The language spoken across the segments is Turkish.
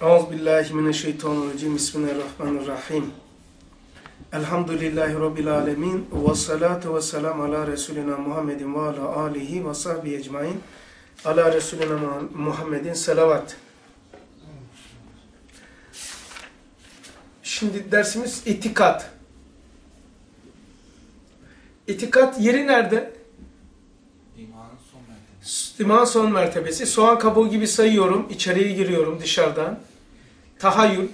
Euzubillahimineşşeytanirracim. Bismillahirrahmanirrahim. Elhamdülillahi Rabbil alemin. Ve salatu ve selam ala Resulina Muhammedin ve ala alihi ve sahbihi ecmain. Ala Resulina Muhammedin selavat. Şimdi dersimiz itikat. İtikat yeri nerede? İmanın son mertebesi. Soğan kabuğu gibi sayıyorum. içeriye giriyorum dışarıdan. Tahayyül.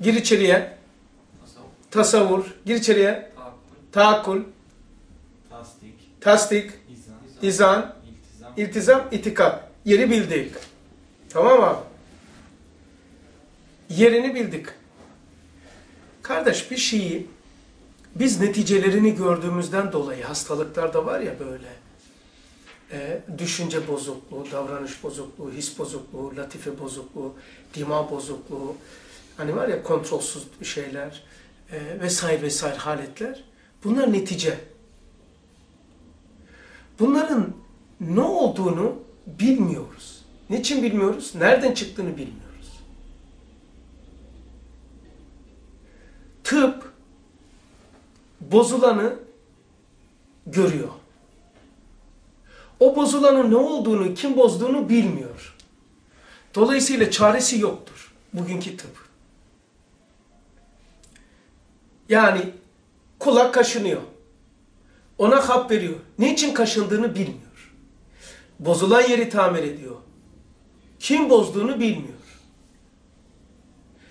Gir içeriye. Tasavvur. Gir içeriye. taakkul, tasdik, Tasdik. izan, İzan. iltizam, İltizam. itikat. Yeri bildik. Tamam mı abi? Yerini bildik. Kardeş bir şeyi biz neticelerini gördüğümüzden dolayı hastalıklarda var ya böyle e, düşünce bozukluğu, davranış bozukluğu, his bozukluğu, latife bozukluğu, dima bozukluğu, hani var ya kontrolsüz şeyler e, vesaire vesaire haletler. Bunlar netice. Bunların ne olduğunu bilmiyoruz. Niçin bilmiyoruz? Nereden çıktığını bilmiyoruz. Tıp bozulanı görüyor. O bozulanın ne olduğunu, kim bozduğunu bilmiyor. Dolayısıyla çaresi yoktur bugünkü tıp. Yani kulak kaşınıyor. Ona hap veriyor. Niçin kaşındığını bilmiyor. Bozulan yeri tamir ediyor. Kim bozduğunu bilmiyor.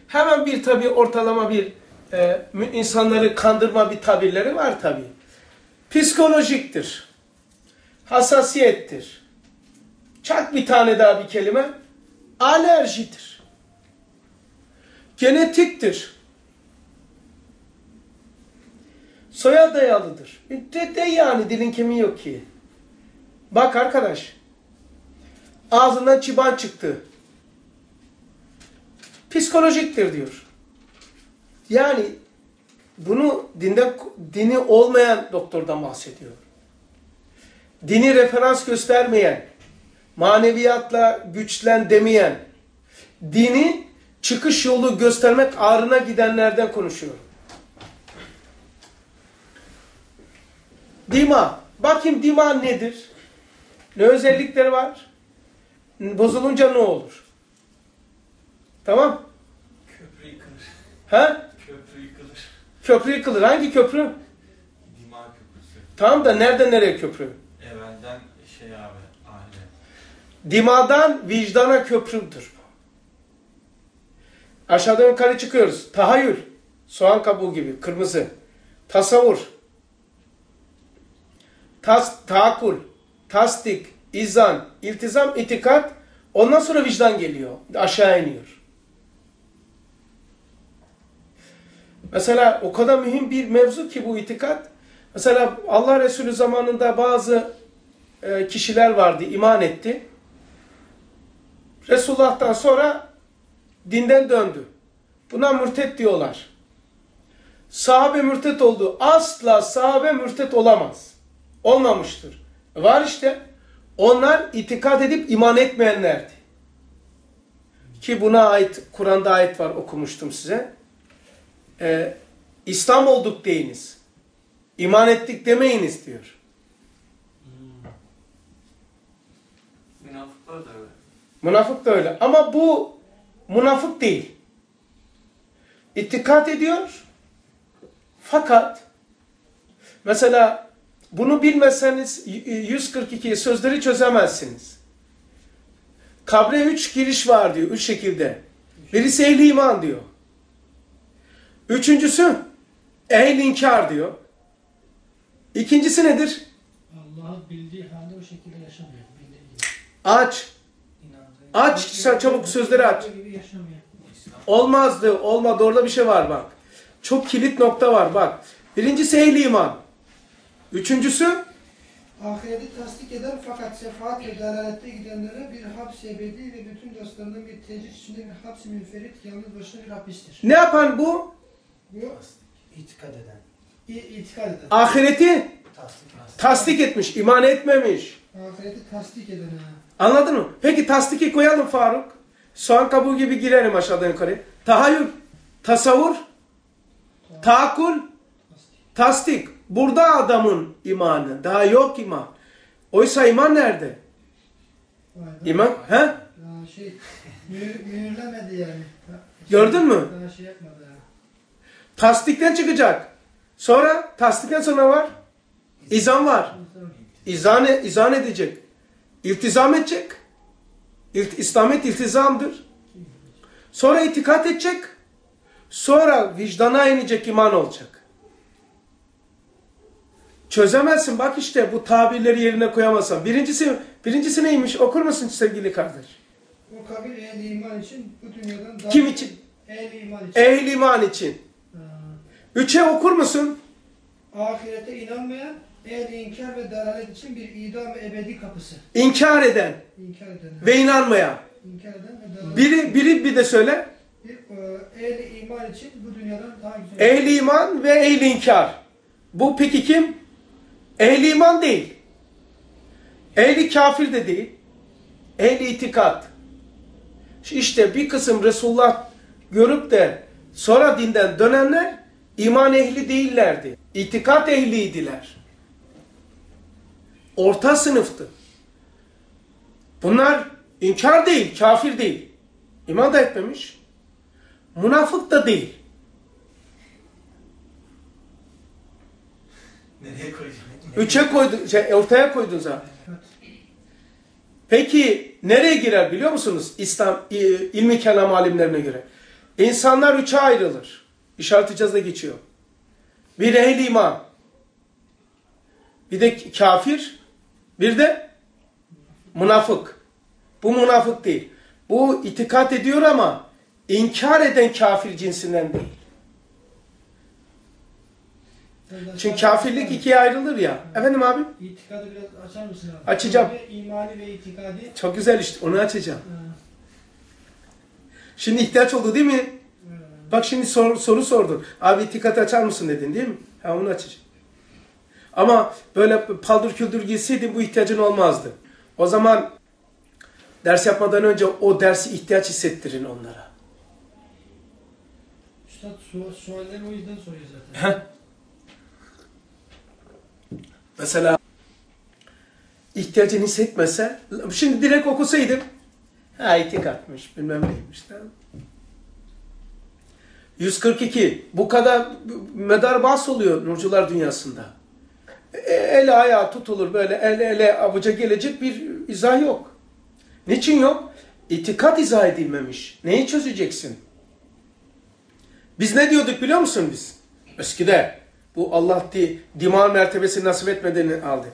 Hemen bir tabi ortalama bir e, insanları kandırma bir tabirleri var tabi. Psikolojiktir. Hassasiyettir. Çak bir tane daha bir kelime. Alerjidir. Genetiktir. Soya dayalıdır. De, de yani dilin kemiği yok ki. Bak arkadaş. Ağzından çıban çıktı. Psikolojiktir diyor. Yani bunu dinde dini olmayan doktordan bahsediyor. Dini referans göstermeyen, maneviyatla güçlen demeyen, dini çıkış yolu göstermek ağrına gidenlerden konuşuyorum. Dima. Bakayım dima nedir? Ne özellikleri var? Bozulunca ne olur? Tamam? köprü yıkılır. Ha? Köprü yıkılır. Köprü yıkılır. Hangi köprü? Dima köprüsü. Tamam da nereden nereye köprü? Şey abi, aile. Dimadan vicdana köprüdür. Aşağıdan yukarı çıkıyoruz. Tahayyül. Soğan kabuğu gibi. Kırmızı. Tasavvur. Tas, taakul. Tasdik. izan, iltizam, itikat. Ondan sonra vicdan geliyor. Aşağı iniyor. Mesela o kadar mühim bir mevzu ki bu itikat. Mesela Allah Resulü zamanında bazı kişiler vardı, iman etti. Resulullah'tan sonra dinden döndü. Buna mürtet diyorlar. Sahabe mürtet oldu. Asla sahabe mürtet olamaz. Olmamıştır. Var işte. Onlar itikat edip iman etmeyenlerdi. Ki buna ait, Kur'an'da ayet var okumuştum size. Ee, İslam olduk deyiniz. İman ettik demeyiniz diyor. Münafıklar da öyle. Münafık da öyle. Ama bu münafık değil. İtikat ediyor. Fakat mesela bunu bilmezseniz 142 sözleri çözemezsiniz. Kabre üç giriş var diyor. Üç şekilde. Birisi ehli iman diyor. Üçüncüsü ehli inkar diyor. İkincisi nedir? Allah'ı bildiği halde o şekilde yaşamıyor. Bildiği gibi. Aç. Aç, sen çabuk sözleri aç. Olmazdı, olmadı. Orada bir şey var bak. Çok kilit nokta var bak. Birincisi ehli iman. Üçüncüsü Ahireti tasdik eder fakat sefaat ve dalalette gidenlere bir haps ebedi ve bütün dostlarından bir tecrit içinde bir haps münferit yalnız başına bir hapistir. ne yapan bu? Bu İtikad eden. i- itikad eder. Ahireti Tasdik. tasdik etmiş, iman etmemiş. Ahireti tasdik eden ha. Anladın mı? Peki tasdiki koyalım Faruk. soğan kabuğu gibi girerim aşağıdan yukarı. Tahayyül, tasavvur, tahakkul, tasdik. Burada adamın imanı. Daha yok iman. Oysa iman nerede? İman, he? Şey, mühürlemedi yani. Gördün mü? Daha şey yapmadı. Tasdikten çıkacak. Sonra, tasdikten sonra var. İzan var. İzan, izan edecek. İltizam edecek. İlt, İslamet iltizamdır. Sonra itikat edecek. Sonra vicdana inecek iman olacak. Çözemezsin. Bak işte bu tabirleri yerine koyamazsan. Birincisi, birincisi neymiş? Okur musun sevgili kardeş? O kabir ehli iman için bu dünyadan daha... Kim için? Ehli iman için. Ehl iman için. Ha. Üçe okur musun? Ahirete inanmayan, ehli inkar ve dalalet için bir idam ebedi kapısı. İnkar eden İnkar eden. ve inanmayan. İnkar eden ve dalalet. Biri, biri bir de söyle. Bir, e, ehli iman için bu dünyadan daha güzel. Ehli iman ve ehli inkar. Bu peki kim? Ehli iman değil. Ehli kafir de değil. Ehli itikat. İşte bir kısım Resulullah görüp de sonra dinden dönenler iman ehli değillerdi. İtikat ehliydiler. Orta sınıftı. Bunlar inkar değil, kafir değil. İman da etmemiş. Münafık da değil. Nereye koyacağım? Üçe koydun, şey, ortaya koydun zaten. Peki nereye girer biliyor musunuz? İslam ilmi kelam alimlerine göre. İnsanlar üçe ayrılır. İşaret icazda geçiyor. Bir ehli iman. Bir de kafir. Bir de münafık. Bu münafık değil. Bu itikat ediyor ama inkar eden kafir cinsinden değil. Çünkü kafirlik ikiye ayrılır ya. Efendim abi? İtikadı biraz açar mısın abi? Açacağım. İmani ve itikadi. Çok güzel işte onu açacağım. Şimdi ihtiyaç oldu değil mi? Bak şimdi sor- soru sordun. Abi itikat açar mısın dedin değil mi? Ha onu açacağım. Ama böyle paldır küldür gitseydin bu ihtiyacın olmazdı. O zaman ders yapmadan önce o dersi ihtiyaç hissettirin onlara. Üstad su sualleri o yüzden soruyor zaten. Heh. Mesela ihtiyacını hissetmese, şimdi direkt okusaydım, ha itikatmış, bilmem neymiş. Tamam. 142. Bu kadar medar bahs oluyor nurcular dünyasında. E, Ele ayağı tutulur böyle el ele avuca gelecek bir izah yok. Niçin yok? İtikat izah edilmemiş. Neyi çözeceksin? Biz ne diyorduk biliyor musun biz? Eskide. Bu Allah di, diman mertebesini nasip etmediğini aldı.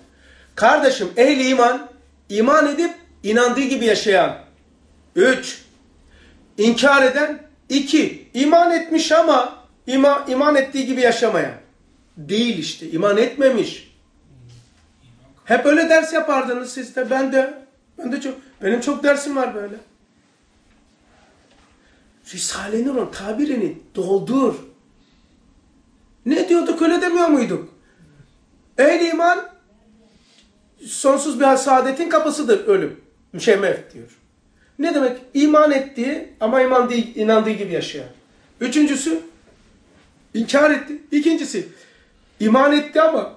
Kardeşim ehli iman, iman edip inandığı gibi yaşayan. Üç. İnkar eden. iki. iman etmiş ama ima, iman ettiği gibi yaşamayan. Değil işte. iman etmemiş. Hep öyle ders yapardınız siz de. Ben de. Ben de çok. Benim çok dersim var böyle. Risale-i tabirini doldur. Ne diyorduk öyle demiyor muyduk? Ehl iman sonsuz bir saadetin kapısıdır ölüm. Müşemmef diyor. Ne demek? İman ettiği ama iman değil, inandığı gibi yaşayan. Üçüncüsü inkar etti. İkincisi iman etti ama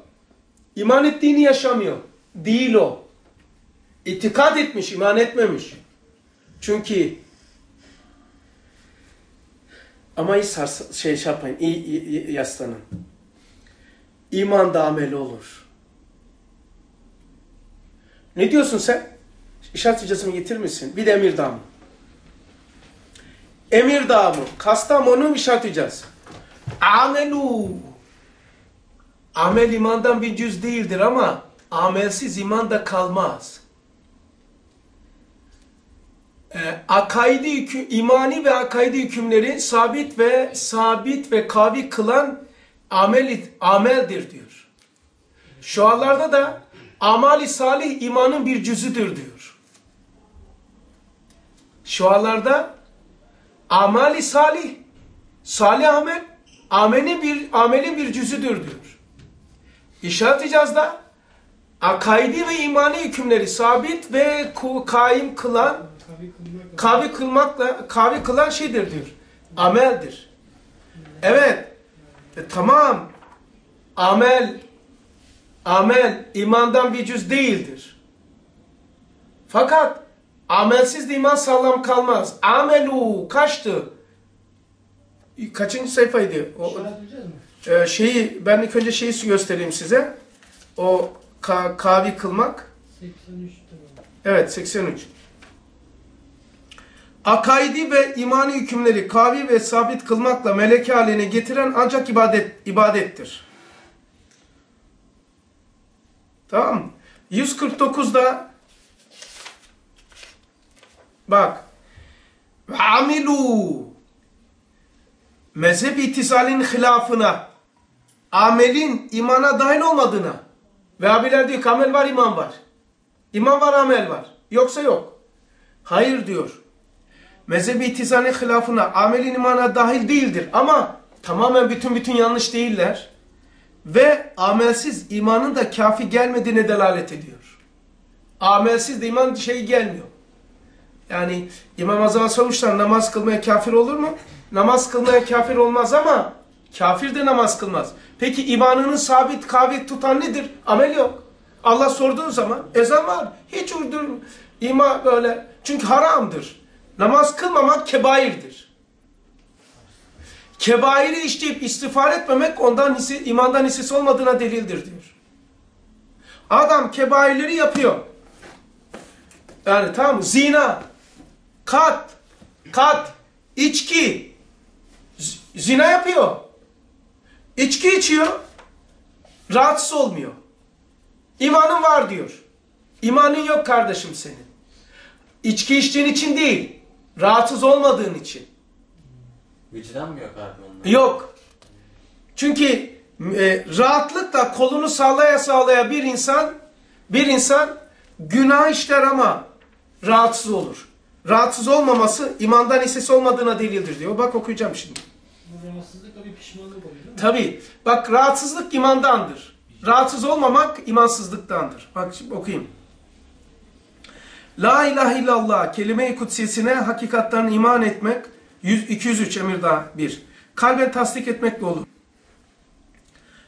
iman ettiğini yaşamıyor. Değil o. İtikad etmiş, iman etmemiş. Çünkü ama hiç sars- şey, yapmayın, iyi, iyi- iyi yaslanın. İman da ameli olur. Ne diyorsun sen? İşaret hocasını getirmişsin. Bir de Emirdağ mı? Emirdağ mı? Kastamonu işaret hocası. Amelu. Amel imandan bir cüz değildir ama amelsiz iman da kalmaz. e, akaidi imani ve akaidi hükümleri sabit ve sabit ve kavi kılan amel, ameldir diyor. Şualarda da amali salih imanın bir cüzüdür diyor. Şualarda amali salih salih amel amelin bir amelin bir cüzüdür diyor. İşaret icazda akaidi ve imani hükümleri sabit ve kaim kılan kavi kılmakla kavi kılan şeydir diyor. Ameldir. Evet. E, tamam. Amel amel imandan bir cüz değildir. Fakat amelsiz de iman sağlam kalmaz. Amelu kaçtı? Kaçıncı sayfaydı? O, İşaret? E, şeyi ben ilk önce şeyi göstereyim size. O ka, kavi kılmak. 83 tamam. Evet 83. Akaidi ve imani hükümleri kavi ve sabit kılmakla meleke haline getiren ancak ibadet ibadettir. Tamam mı? 149'da bak amilu mezhep itisalin hilafına amelin imana dahil olmadığına ve abiler diyor ki amel var iman var. İman var amel var. Yoksa yok. Hayır diyor. Mezhebi itizani hilafına amelin imana dahil değildir. Ama tamamen bütün bütün yanlış değiller. Ve amelsiz imanın da kafi gelmediğine delalet ediyor. Amelsiz de iman şey gelmiyor. Yani İmam Azam'a sormuşlar namaz kılmaya kafir olur mu? Namaz kılmaya kafir olmaz ama kafir de namaz kılmaz. Peki imanını sabit kavi tutan nedir? Amel yok. Allah sorduğun zaman ezan var. Hiç uydur iman böyle. Çünkü haramdır. Namaz kılmamak kebairdir. Kebairi işleyip istiğfar etmemek ondan hisse, imandan hissesi olmadığına delildir diyor. Adam kebairleri yapıyor. Yani tamam? Zina, kat, kat, içki, zina yapıyor. İçki içiyor, rahatsız olmuyor. İmanın var diyor. İmanın yok kardeşim senin. İçki içtiğin için değil, rahatsız olmadığın için. Vicdan mı yok abi? Yok. Çünkü e, rahatlıkla kolunu sallaya sallaya bir insan bir insan günah işler ama rahatsız olur. Rahatsız olmaması imandan hissesi olmadığına delildir diyor. Bak okuyacağım şimdi. Bu rahatsızlıkla bir pişmanlık oluyor? Tabi. Bak rahatsızlık imandandır. Rahatsız olmamak imansızlıktandır. Bak şimdi okuyayım. La ilahe illallah kelime-i kutsiyesine hakikatlerine iman etmek 100, 203 emir daha 1. Kalben tasdik etmekle olur.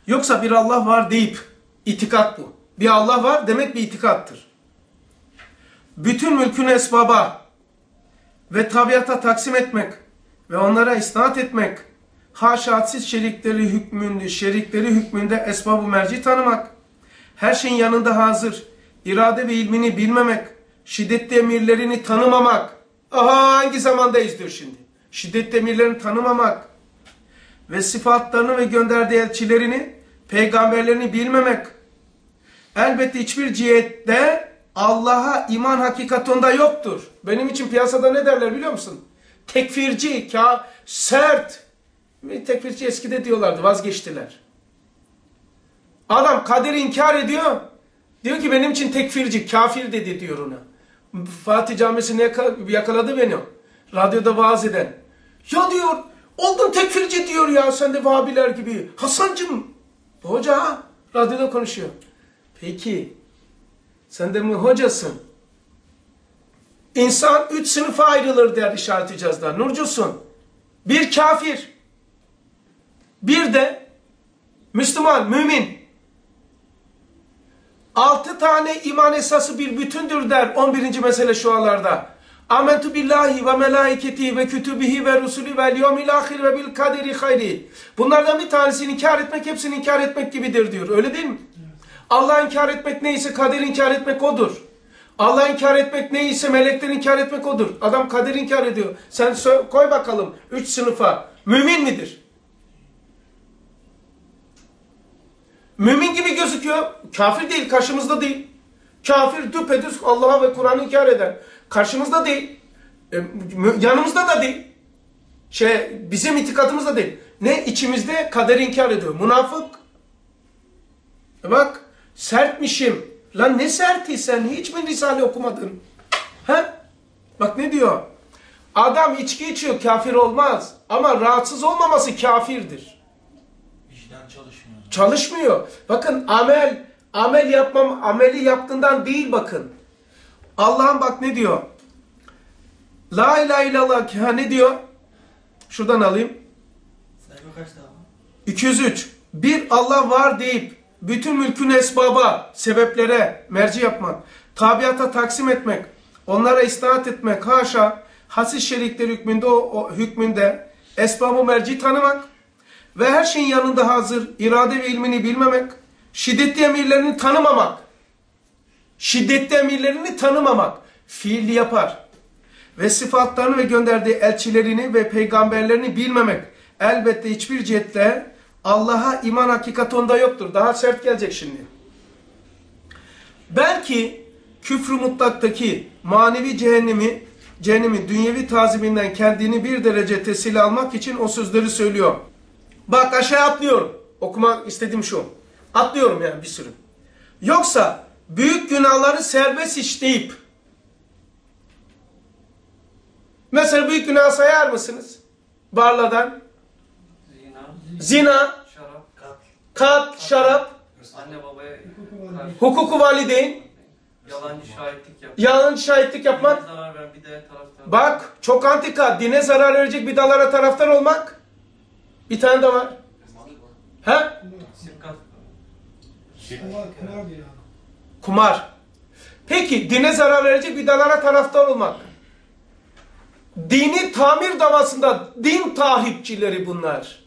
Yoksa bir Allah var deyip itikat bu. Bir Allah var demek bir itikattır. Bütün mülkünü esbaba ve tabiata taksim etmek ve onlara isnat etmek, haşatsiz şerikleri hükmünde, şerikleri hükmünde esbab-ı merci tanımak, her şeyin yanında hazır, irade ve ilmini bilmemek, şiddetli emirlerini tanımamak. Aha hangi zamandayız diyor şimdi. Şiddetli emirlerini tanımamak ve sıfatlarını ve gönderdiği elçilerini, peygamberlerini bilmemek. Elbette hiçbir cihette Allah'a iman hakikatında yoktur. Benim için piyasada ne derler biliyor musun? Tekfirci, ka sert. Ve tekfirci eskide diyorlardı vazgeçtiler. Adam kaderi inkar ediyor. Diyor ki benim için tekfirci, kafir dedi diyor ona. Fatih Camisi'ne yaka- yakaladı beni. Radyoda vaaz eden. Ya diyor oldun tekfirci diyor ya sen de Vahabiler gibi. Hasancım. Hoca radyoda konuşuyor. Peki sen de mi hocasın? İnsan üç sınıfa ayrılır der işaret icazda. Nurcusun. Bir kafir. Bir de Müslüman, mümin. Altı tane iman esası bir bütündür der 11. mesele şualarda. Amentu billahi ve melaiketi ve kütübihi ve rusulü ve yevmil ahir ve bil kaderi hayri. Bunlardan bir tanesini inkar etmek hepsini inkar etmek gibidir diyor. Öyle değil mi? Allah inkar etmek neyse kader inkar etmek odur. Allah inkar etmek neyse melekleri inkar etmek odur. Adam kader inkar ediyor. Sen koy bakalım üç sınıfa. Mümin midir? Mümin gibi gözüküyor. Kafir değil, karşımızda değil. Kafir düpedüz Allah'a ve Kur'an'ı inkar eder. Karşımızda değil. E, yanımızda da değil. Şey, bizim itikadımızda değil. Ne içimizde kaderi inkar ediyor. Münafık. E bak sertmişim. Lan ne serti sen hiç mi Risale okumadın? He? Bak ne diyor? Adam içki içiyor kafir olmaz. Ama rahatsız olmaması kafirdir. Çalışmıyor. Bakın amel, amel yapmam, ameli yaptığından değil bakın. Allah'ın bak ne diyor? La ilahe illallah ha ne diyor? Şuradan alayım. Sayfa kaçta abi? 203. Bir Allah var deyip bütün mülkün esbaba, sebeplere merci yapmak, tabiata taksim etmek, onlara istaat etmek, haşa, hasis şerikler hükmünde, o, o hükmünde esbabı merci tanımak ve her şeyin yanında hazır, irade ve ilmini bilmemek, şiddetli emirlerini tanımamak, şiddetli emirlerini tanımamak, fiil yapar ve sıfatlarını ve gönderdiği elçilerini ve peygamberlerini bilmemek elbette hiçbir cihetle Allah'a iman hakikati onda yoktur. Daha sert gelecek şimdi. Belki küfrü mutlaktaki manevi cehennemi, cehennemi dünyevi taziminden kendini bir derece tesir almak için o sözleri söylüyor. Bak aşağı atlıyorum. Okumak istediğim şu. Atlıyorum yani bir sürü. Yoksa büyük günahları serbest işleyip Mesela büyük günah sayar mısınız? Barladan. Zina, Zina, şarap, kat, şarap, anne babaya Hukuku valideyn, yalancı şahitlik yapmak, yalan şahitlik yapmak. dine zarar veren bir de taraftar. Bak çok antika, dine zarar verecek bidalara taraftar olmak. Bir tane de var. He? Kumar. Peki dine zarar verecek bidalara taraftar olmak. Dini tamir davasında din tahripçileri bunlar.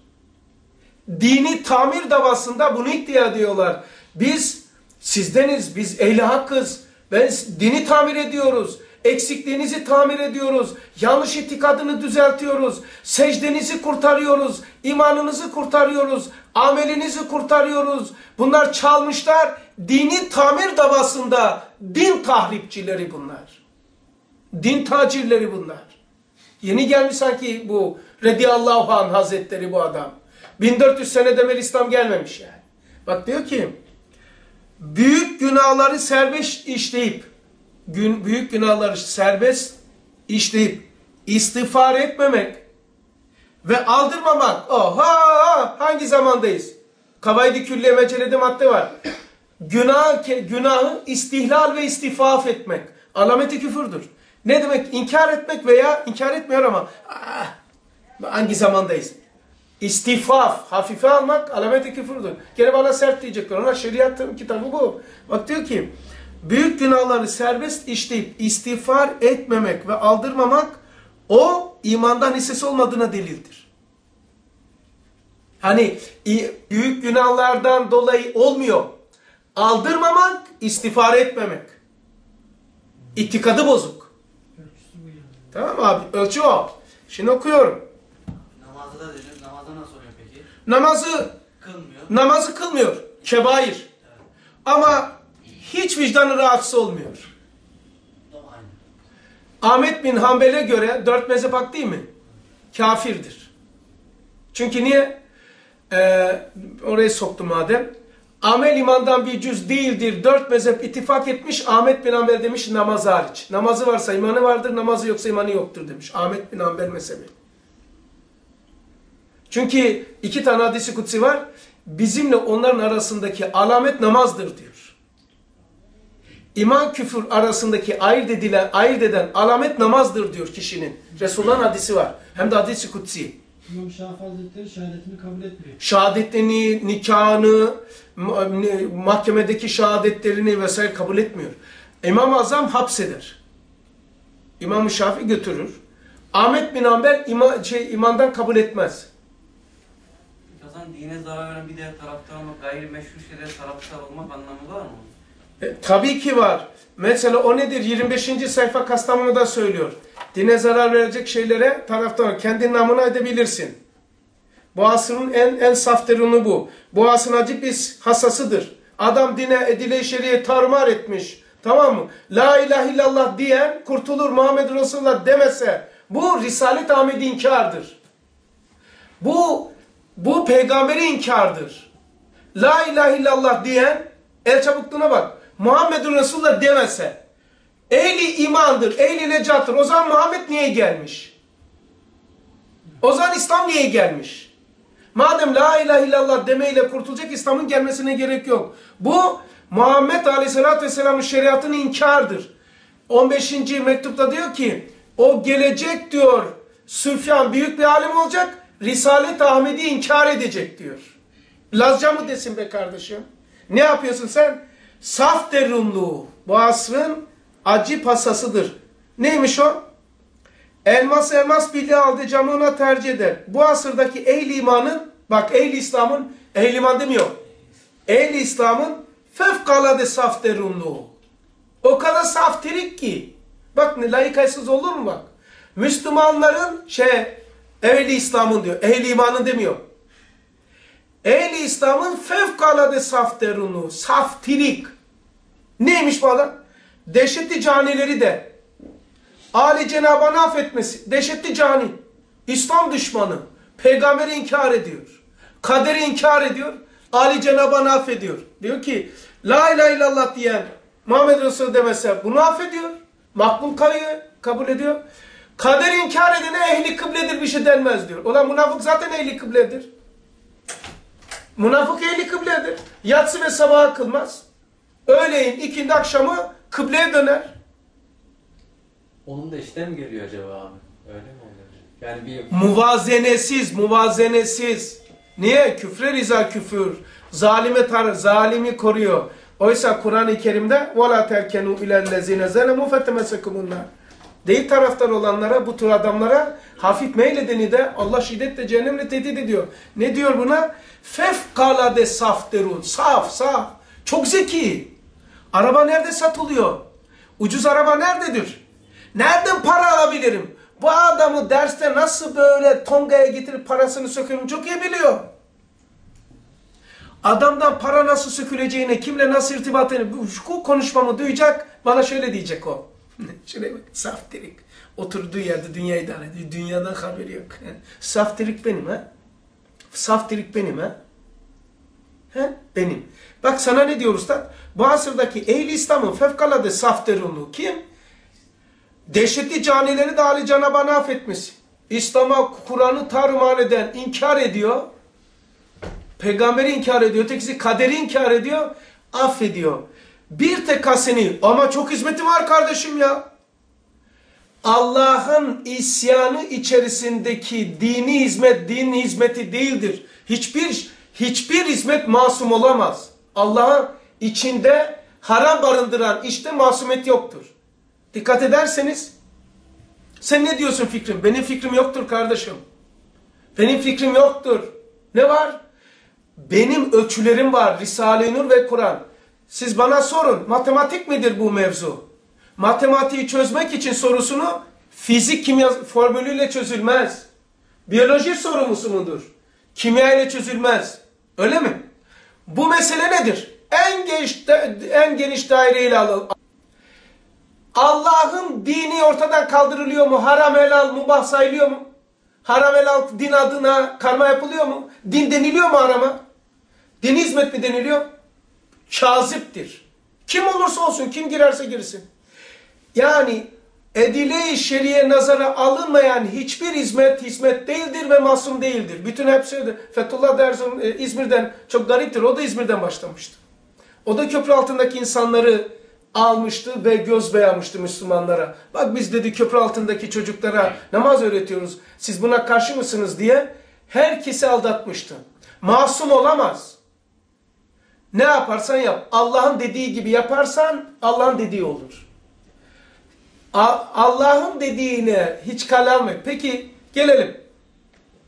Dini tamir davasında bunu iddia ediyorlar. Biz sizdeniz, biz ehli hakkız. Ben dini tamir ediyoruz. Eksikliğinizi tamir ediyoruz. Yanlış itikadını düzeltiyoruz. Secdenizi kurtarıyoruz. imanınızı kurtarıyoruz. Amelinizi kurtarıyoruz. Bunlar çalmışlar. Dini tamir davasında din tahripçileri bunlar. Din tacirleri bunlar. Yeni gelmiş sanki bu radiyallahu anh hazretleri bu adam. 1400 sene demel İslam gelmemiş yani. Bak diyor ki büyük günahları serbest işleyip gün, büyük günahları serbest işleyip istiğfar etmemek ve aldırmamak. Oha! Hangi zamandayız? Kavaydi külliye mecelede madde var. Günah, günahı istihlal ve istifaf etmek. Alameti küfürdür. Ne demek? İnkar etmek veya inkar etmiyor ama ah, hangi zamandayız? İstifaf, hafife almak alameti küfürdür. Gene bana sert diyecekler. Ona şeriat kitabı bu. Bak diyor ki büyük günahları serbest işleyip istiğfar etmemek ve aldırmamak o imandan hissesi olmadığına delildir. Hani büyük günahlardan dolayı olmuyor. Aldırmamak, istiğfar etmemek. İtikadı bozuk. Tamam abi ölçü o. Şimdi okuyorum. Namazda da dedim. Namazda nasıl oluyor peki? Namazı Kılmıyor. namazı kılmıyor. Kebair. Ama hiç vicdanı rahatsız olmuyor. Ahmet bin Hanbel'e göre dört mezhep hak değil mi? Kafirdir. Çünkü niye? Ee, orayı soktum madem. Amel imandan bir cüz değildir. Dört mezhep ittifak etmiş. Ahmet bin Hanbel demiş namaz hariç. Namazı varsa imanı vardır, namazı yoksa imanı yoktur demiş. Ahmet bin Hanbel mezhebi. Çünkü iki tane hadisi kutsi var. Bizimle onların arasındaki alamet namazdır diyor. İman küfür arasındaki ayırt edilen, ayırt eden alamet namazdır diyor kişinin. Resulullah'ın hadisi var. Hem de hadisi kutsi. İmam Şafii Hazretleri şehadetini kabul etmiyor. Şehadetlerini, nikahını, mahkemedeki şehadetlerini vesaire kabul etmiyor. İmam-ı Azam hapseder. İmam-ı Şafii götürür. Ahmet bin Hanbel ima, şey, imandan kabul etmez. O zaman dine zarar veren bir de taraftar olmak, gayrimeşru şeylere taraftar olmak anlamı var mı? E, tabii ki var. Mesela o nedir? 25. sayfa Kastamonu'da söylüyor. Dine zarar verecek şeylere taraftar kendi namına edebilirsin. Bu asrın en en saf terunu bu. Bu asrın acı bir hassasıdır. Adam dine edile şeriye tarumar etmiş. Tamam mı? La ilahe illallah diyen kurtulur Muhammed Resulullah demese bu Risalet Ahmet'i inkardır. Bu bu peygamberi inkardır. La ilahe illallah diyen el çabukluğuna bak. Muhammed Resulullah demese ehli imandır, ehli necattır. O zaman Muhammed niye gelmiş? O zaman İslam niye gelmiş? Madem la ilahe illallah demeyle kurtulacak İslam'ın gelmesine gerek yok. Bu Muhammed Aleyhisselatü Vesselam'ın şeriatını inkardır. 15. mektupta diyor ki O gelecek diyor. Süfyan büyük bir alim olacak. Risalet Ahmet'i inkar edecek diyor. Lazca mı desin be kardeşim? Ne yapıyorsun sen? Saf derunluğu. Bu asrın acı pasasıdır. Neymiş o? Elmas elmas bildiği aldı camı ona tercih eder. Bu asırdaki ehli imanın, bak ehli İslam'ın, ehli iman demiyor. Ehli İslam'ın fevkalade saf derunluğu. O kadar saftirik ki. Bak ne layıkaysız olur mu bak. Müslümanların şey, ehli İslam'ın diyor. Ehli imanın demiyor. Ehli İslam'ın fevkalade saf derunluğu. Saftirik. Neymiş bu adam? Dehşetli canileri de Ali Cenab'ı affetmesi. Dehşetli cani. İslam düşmanı. Peygamberi inkar ediyor. Kaderi inkar ediyor. Ali Cenab'ı affediyor. Diyor ki La ilahe illallah diyen Muhammed Resul demese bunu affediyor. Makbul kayı kabul ediyor. Kaderi inkar edene ehli kıbledir bir şey denmez diyor. Ulan münafık zaten ehli kıbledir. Münafık ehli kıbledir. Yatsı ve sabaha kılmaz Öğleyin ikindi akşamı kıbleye döner. Onun da işten mi geliyor acaba abi? Öyle mi oluyor? Yani bir Muvazenesiz, muvazenesiz. Niye? Küfre riza küfür. Zalime tar, zalimi koruyor. Oysa Kur'an-ı Kerim'de وَلَا تَرْكَنُوا اِلَى الَّذِينَ زَلَمُوا فَتَمَسَكُمُ النَّارِ Değil taraftar olanlara, bu tür adamlara hafif meyledeni de Allah şiddetle cehennemle tehdit ediyor. Ne diyor buna? Fevkalade saf derun. Saf, saf. Çok zeki. Araba nerede satılıyor? Ucuz araba nerededir? Nereden para alabilirim? Bu adamı derste nasıl böyle Tonga'ya getirip parasını söküyorum çok iyi biliyor. Adamdan para nasıl söküleceğini, kimle nasıl irtibat edeceğini, şu konuşmamı duyacak, bana şöyle diyecek o. Şuraya bak, saftirik. Oturduğu yerde dünya idare ediyor. Dünyadan haberi yok. Saftirik benim ha. Saftirik benim ha. He? Benim. Bak sana ne diyor usta? Bu asırdaki ehli İslam'ın fevkalade saf derunluğu kim? Dehşetli canileri de Ali Cenab'a affetmiş. İslam'a, Kur'an'ı tarumar eden, inkar ediyor. Peygamberi inkar ediyor. Ötekisi kaderi inkar ediyor. Affediyor. Bir tek haseni ama çok hizmeti var kardeşim ya. Allah'ın isyanı içerisindeki dini hizmet din hizmeti değildir. Hiçbir hiçbir hizmet masum olamaz. Allah'ın içinde haram barındıran işte masumiyet yoktur. Dikkat ederseniz sen ne diyorsun fikrim? Benim fikrim yoktur kardeşim. Benim fikrim yoktur. Ne var? Benim ölçülerim var. Risale-i Nur ve Kur'an. Siz bana sorun. Matematik midir bu mevzu? Matematiği çözmek için sorusunu fizik kimya formülüyle çözülmez. Biyoloji sorumusu mudur? Kimya ile çözülmez. Öyle mi? Bu mesele nedir? En geniş, en geniş daireyle alalım. Allah'ın dini ortadan kaldırılıyor mu? Haram helal mubah sayılıyor mu? Haram helal din adına karma yapılıyor mu? Din deniliyor mu harama? Din hizmet mi deniliyor? Kaziptir. Kim olursa olsun, kim girerse girsin. Yani edile-i şeriye nazara alınmayan hiçbir hizmet hizmet değildir ve masum değildir. Bütün hepsi öyle. Fethullah Dersun e, İzmir'den çok gariptir. O da İzmir'den başlamıştı. O da köprü altındaki insanları almıştı ve göz beyamıştı Müslümanlara. Bak biz dedi köprü altındaki çocuklara namaz öğretiyoruz. Siz buna karşı mısınız diye herkesi aldatmıştı. Masum olamaz. Ne yaparsan yap. Allah'ın dediği gibi yaparsan Allah'ın dediği olur. Allah'ın dediğine hiç kalam yok. Peki gelelim.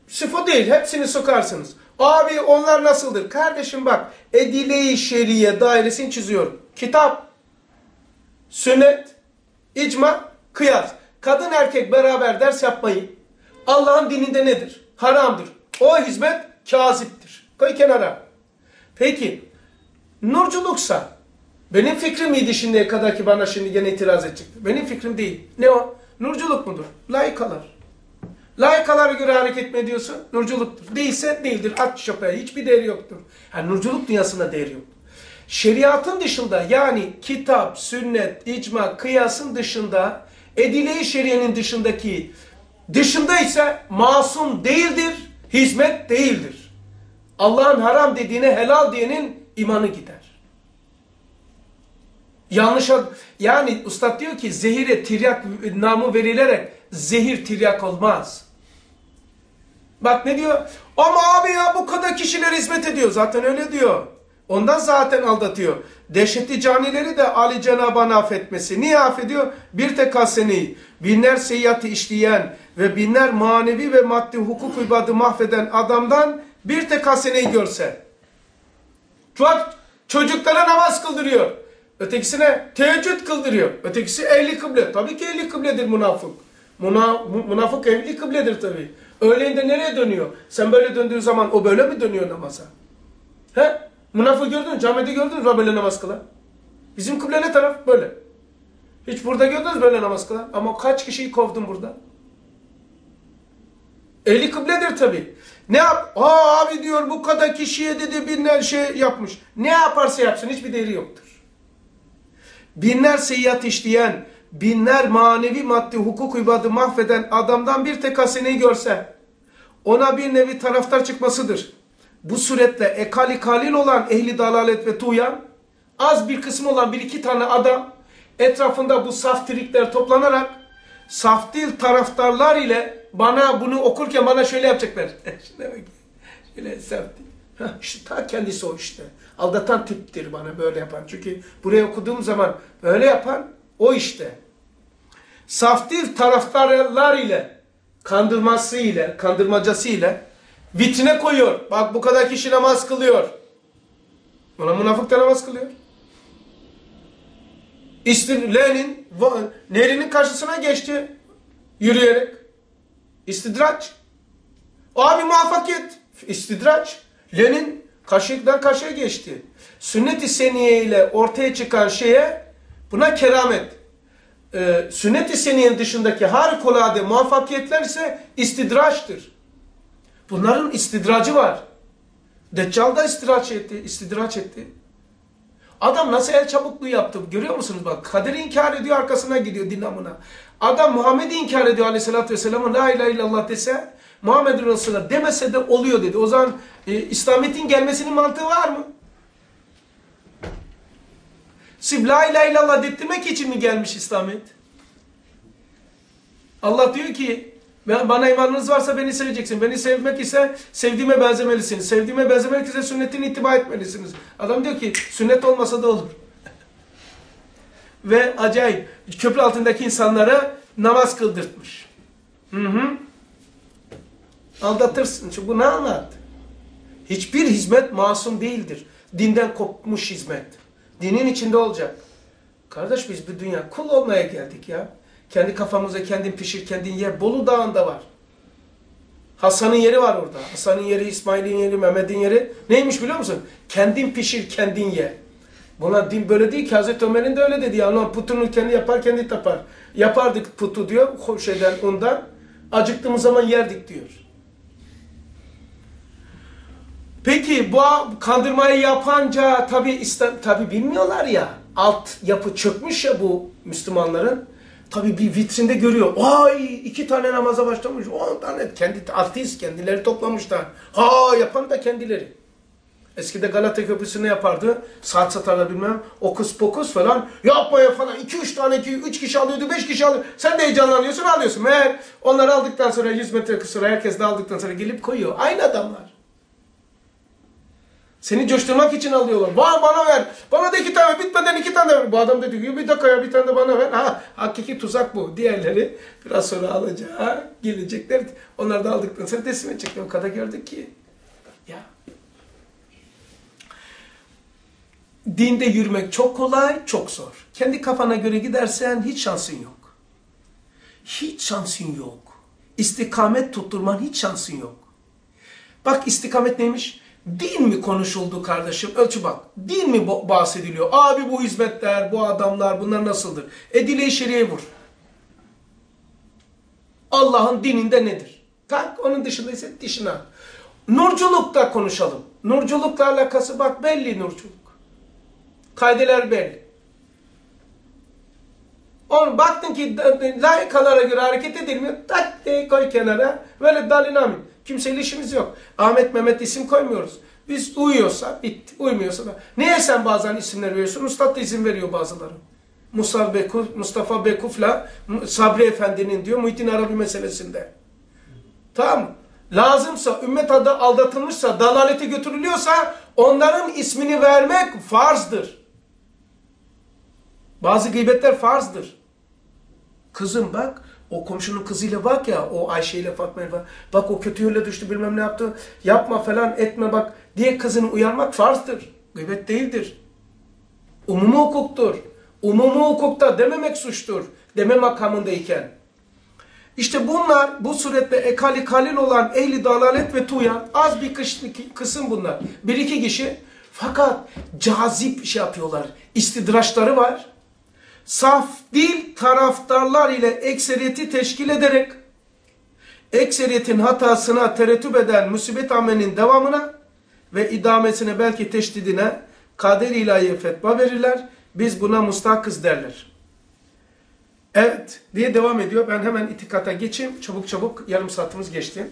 Sıfı değil. Hepsini sokarsınız. Abi onlar nasıldır? Kardeşim bak. Edile-i Şeriye dairesini çiziyorum. Kitap, sünnet, icma, kıyas. Kadın erkek beraber ders yapmayı Allah'ın dininde nedir? Haramdır. O hizmet kaziptir. Koy kenara. Peki nurculuksa benim fikrim miydi şimdiye kadar ki bana şimdi gene itiraz edecekti. Benim fikrim değil. Ne o? Nurculuk mudur? Layıkalar. Layıkalara göre hareket mi ediyorsun? Nurculuktur. Değilse değildir. At çöpe. Hiçbir değeri yoktur. Yani nurculuk dünyasında değeri yok. Şeriatın dışında yani kitap, sünnet, icma, kıyasın dışında edile-i şeriyenin dışındaki dışında ise masum değildir, hizmet değildir. Allah'ın haram dediğine helal diyenin imanı gider. Yanlış yani ustad diyor ki zehire tiryak namı verilerek zehir tiryak olmaz. Bak ne diyor? Ama abi ya bu kadar kişiler hizmet ediyor. Zaten öyle diyor. Ondan zaten aldatıyor. Dehşetli canileri de Ali Cenab'ın affetmesi. Niye affediyor? Bir tek haseneyi, binler seyyatı işleyen ve binler manevi ve maddi hukuk ibadı mahveden adamdan bir tek haseneyi görse. Bak çocuklara namaz kıldırıyor. Ötekisine teheccüd kıldırıyor. Ötekisi ehli kıble. Tabii ki ehli kıbledir münafık. Muna, mu- münafık ehli kıbledir tabii. Öğleyinde nereye dönüyor? Sen böyle döndüğün zaman o böyle mi dönüyor namaza? He? Münafık gördün? Camide gördünüz mü böyle namaz kılan? Bizim kıble ne taraf? Böyle. Hiç burada gördünüz böyle namaz kılan? Ama kaç kişiyi kovdun burada? Ehli kıbledir tabi. Ne yap? Aa abi diyor bu kadar kişiye dedi binler şey yapmış. Ne yaparsa yapsın hiçbir değeri yoktur. Binler seyyat işleyen, binler manevi maddi hukuk ibadı mahveden adamdan bir tek haseneyi görse, ona bir nevi taraftar çıkmasıdır. Bu suretle ekali kalil olan ehli dalalet ve tuyan, az bir kısmı olan bir iki tane adam, etrafında bu saf trikler toplanarak, saf değil taraftarlar ile bana bunu okurken bana şöyle yapacaklar. Şöyle saf değil. Heh, işte ta kendisi o işte. Aldatan tiptir bana böyle yapan. Çünkü buraya okuduğum zaman böyle yapan o işte. Saf değil taraftarlar ile kandırması ile, kandırmacası ile vitrine koyuyor. Bak bu kadar kişi namaz kılıyor. Ona münafık da namaz kılıyor. İstin Lenin va- Lenin'in karşısına geçti yürüyerek. İstidraç. Abi muvaffakiyet. İstidraç. Lenin kaşıktan kaşığa geçti. Sünnet-i seniye ile ortaya çıkan şeye buna keramet. Ee, sünnet-i seniyenin dışındaki harikulade muvaffakiyetler ise istidraçtır. Bunların istidracı var. Deccal da istidraç etti, istidraç etti. Adam nasıl el çabukluğu yaptı görüyor musunuz bak kaderi inkar ediyor arkasına gidiyor din namına. Adam Muhammed'i inkar ediyor aleyhissalatü vesselam'a la ilahe illallah dese Muhammed Resulullah demese de oluyor dedi. O zaman e, İslamiyet'in gelmesinin mantığı var mı? Sırf la ilahe illallah dedirtmek için mi gelmiş İslamiyet? Allah diyor ki bana imanınız varsa beni seveceksin. Beni sevmek ise sevdiğime benzemelisiniz. Sevdiğime benzemek ise sünnetine ittiba etmelisiniz. Adam diyor ki sünnet olmasa da olur. Ve acayip köprü altındaki insanlara namaz kıldırtmış. Hı hı. Aldatırsın. Çünkü bu ne anlat? Hiçbir hizmet masum değildir. Dinden kopmuş hizmet. Dinin içinde olacak. Kardeş biz bu dünya kul olmaya geldik ya. Kendi kafamıza kendin pişir, kendin ye. Bolu Dağı'nda var. Hasan'ın yeri var orada. Hasan'ın yeri, İsmail'in yeri, Mehmet'in yeri. Neymiş biliyor musun? Kendin pişir, kendin ye. Buna din böyle değil ki. Hazreti Ömer'in de öyle dedi ya. Lan putunu kendi yapar, kendi tapar. Yapardık putu diyor. Şeyden, ondan. Acıktığımız zaman yerdik diyor. Peki bu kandırmayı yapanca tabi tabi bilmiyorlar ya. Alt yapı çökmüş ya bu Müslümanların. Tabi bir vitrinde görüyor. Ay iki tane namaza başlamış. On tane kendi artist kendileri toplamışlar. Ha yapan da kendileri. Eskide Galata Köprüsü'nü yapardı. Saat satarlar bilmem. Okus pokus falan. Yapma ya falan. iki üç tane, iki, üç kişi alıyordu, beş kişi alıyor. Sen de heyecanlanıyorsun alıyorsun. Meğer onları aldıktan sonra 100 metre kısura herkes de aldıktan sonra gelip koyuyor. Aynı adamlar. Seni coşturmak için alıyorlar. Var bana ver. Bana da iki tane bitmeden iki tane ver. Bu adam dedi bir dakika ya bir tane de bana ver. Ha hakiki tuzak bu. Diğerleri biraz sonra alacak. Gelecekler. Onlar da aldıktan sonra teslim edecekler. O kadar gördük ki. Ya. Dinde yürümek çok kolay, çok zor. Kendi kafana göre gidersen hiç şansın yok. Hiç şansın yok. İstikamet tutturman hiç şansın yok. Bak istikamet neymiş? Din mi konuşuldu kardeşim? Ölçü bak. Din mi bahsediliyor? Abi bu hizmetler, bu adamlar, bunlar nasıldır? Edile-i şeriye vur. Allah'ın dininde nedir? Tak onun dışında ise dişine. Nurculukta konuşalım. Nurculukla alakası bak belli nurculuk. Kaydeler belli. On baktın ki layıkalara göre hareket edilmiyor. Tak de koy kenara. Böyle dalin amin. Kimseyle işimiz yok. Ahmet Mehmet isim koymuyoruz. Biz uyuyorsa bitti. Uymuyorsa da. Niye sen bazen isimler veriyorsun? Ustad da izin veriyor bazıları. Mustafa Bekuf, Mustafa Bekuf'la Sabri Efendi'nin diyor Muhittin Arabi meselesinde. Tamam? Lazımsa, ümmet adı aldatılmışsa, dalalete götürülüyorsa onların ismini vermek farzdır. Bazı gıybetler farzdır. Kızım bak, o komşunun kızıyla bak ya, o Ayşe ile Fatma ile bak, o kötü yola düştü bilmem ne yaptı, yapma falan etme bak diye kızını uyarmak farzdır. Gıybet değildir. Umumi hukuktur. Umumi hukukta dememek suçtur. Deme makamındayken. İşte bunlar bu surette ekali kalil olan ehli dalalet ve tuyan az bir kısım bunlar. Bir iki kişi fakat cazip şey yapıyorlar. İstidraçları var. Saf dil taraftarlar ile ekseriyeti teşkil ederek ekseriyetin hatasına terettüp eden musibet amelinin devamına ve idamesine belki teşdidine kader ilahi fetva verirler. Biz buna mustakız derler. Evet diye devam ediyor. Ben hemen itikata geçeyim. Çabuk çabuk yarım saatimiz geçti.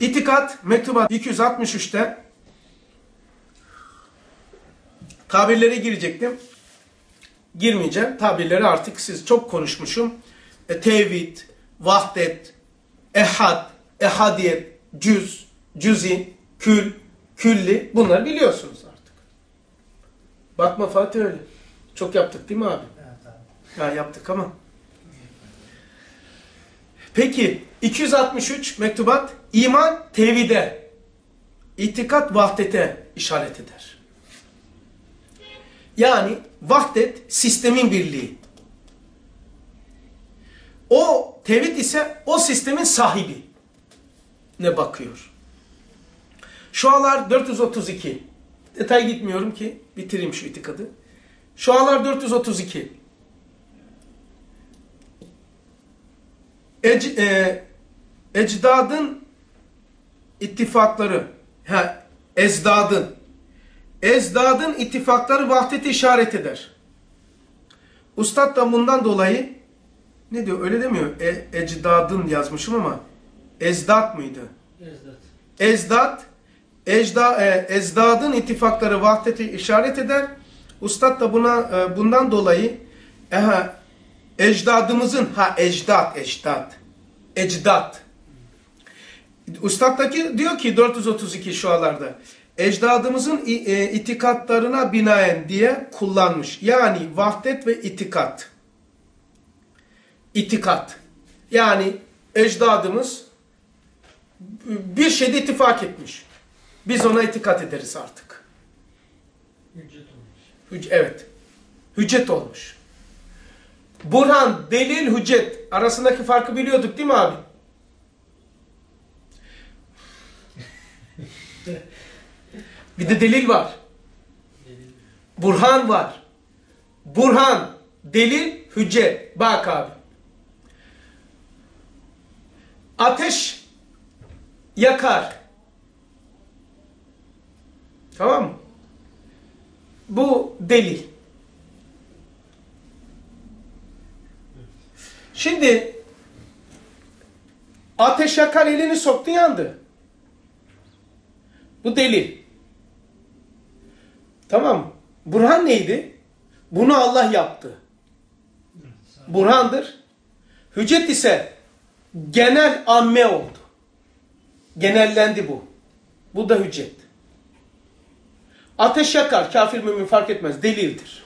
İtikat mektubat 263'te tabirlere girecektim. Girmeyeceğim. Tabirleri artık siz çok konuşmuşum. E, tevhid, vahdet, ehad, ehadiyet, cüz, cüzi, kül, külli bunları biliyorsunuz artık. Bakma Fatih öyle. Çok yaptık değil mi abi? Ya yaptık ama. Peki 263 mektubat iman tevhide, itikat vahdete işaret eder. Yani vahdet sistemin birliği. O tevhid ise o sistemin sahibi ne bakıyor. Şualar 432. Detay gitmiyorum ki bitireyim şu itikadı. Şualar 432. Ec, e, ecdadın ittifakları, ha, ezdadın, ezdadın ittifakları vahdeti işaret eder. Ustad da bundan dolayı ne diyor öyle demiyor. E, ecdadın yazmışım ama ezdat mıydı? Ezdat. Ezdat, ecda, e, ezdadın ittifakları vahdeti işaret eder. Ustad da buna e, bundan dolayı eha, ecdadımızın ha ecdat ecdat ecdat Ustad'daki diyor ki 432 şualarda ecdadımızın e, itikatlarına binaen diye kullanmış. Yani vahdet ve itikat. İtikat. Yani ecdadımız bir şeyde ittifak etmiş. Biz ona itikat ederiz artık. Hüccet olmuş. Evet. Hüccet olmuş. Burhan, delil, hüccet arasındaki farkı biliyorduk değil mi abi? Bir de delil var. Burhan var. Burhan, delil, hüccet. Bak abi. Ateş yakar. Tamam mı? Bu delil. Şimdi ateş yakar elini soktu yandı. Bu delil. Tamam Burhan neydi? Bunu Allah yaptı. Burhandır. Hüccet ise genel amme oldu. Genellendi bu. Bu da hüccet. Ateş yakar, kafir mümin fark etmez. Delildir.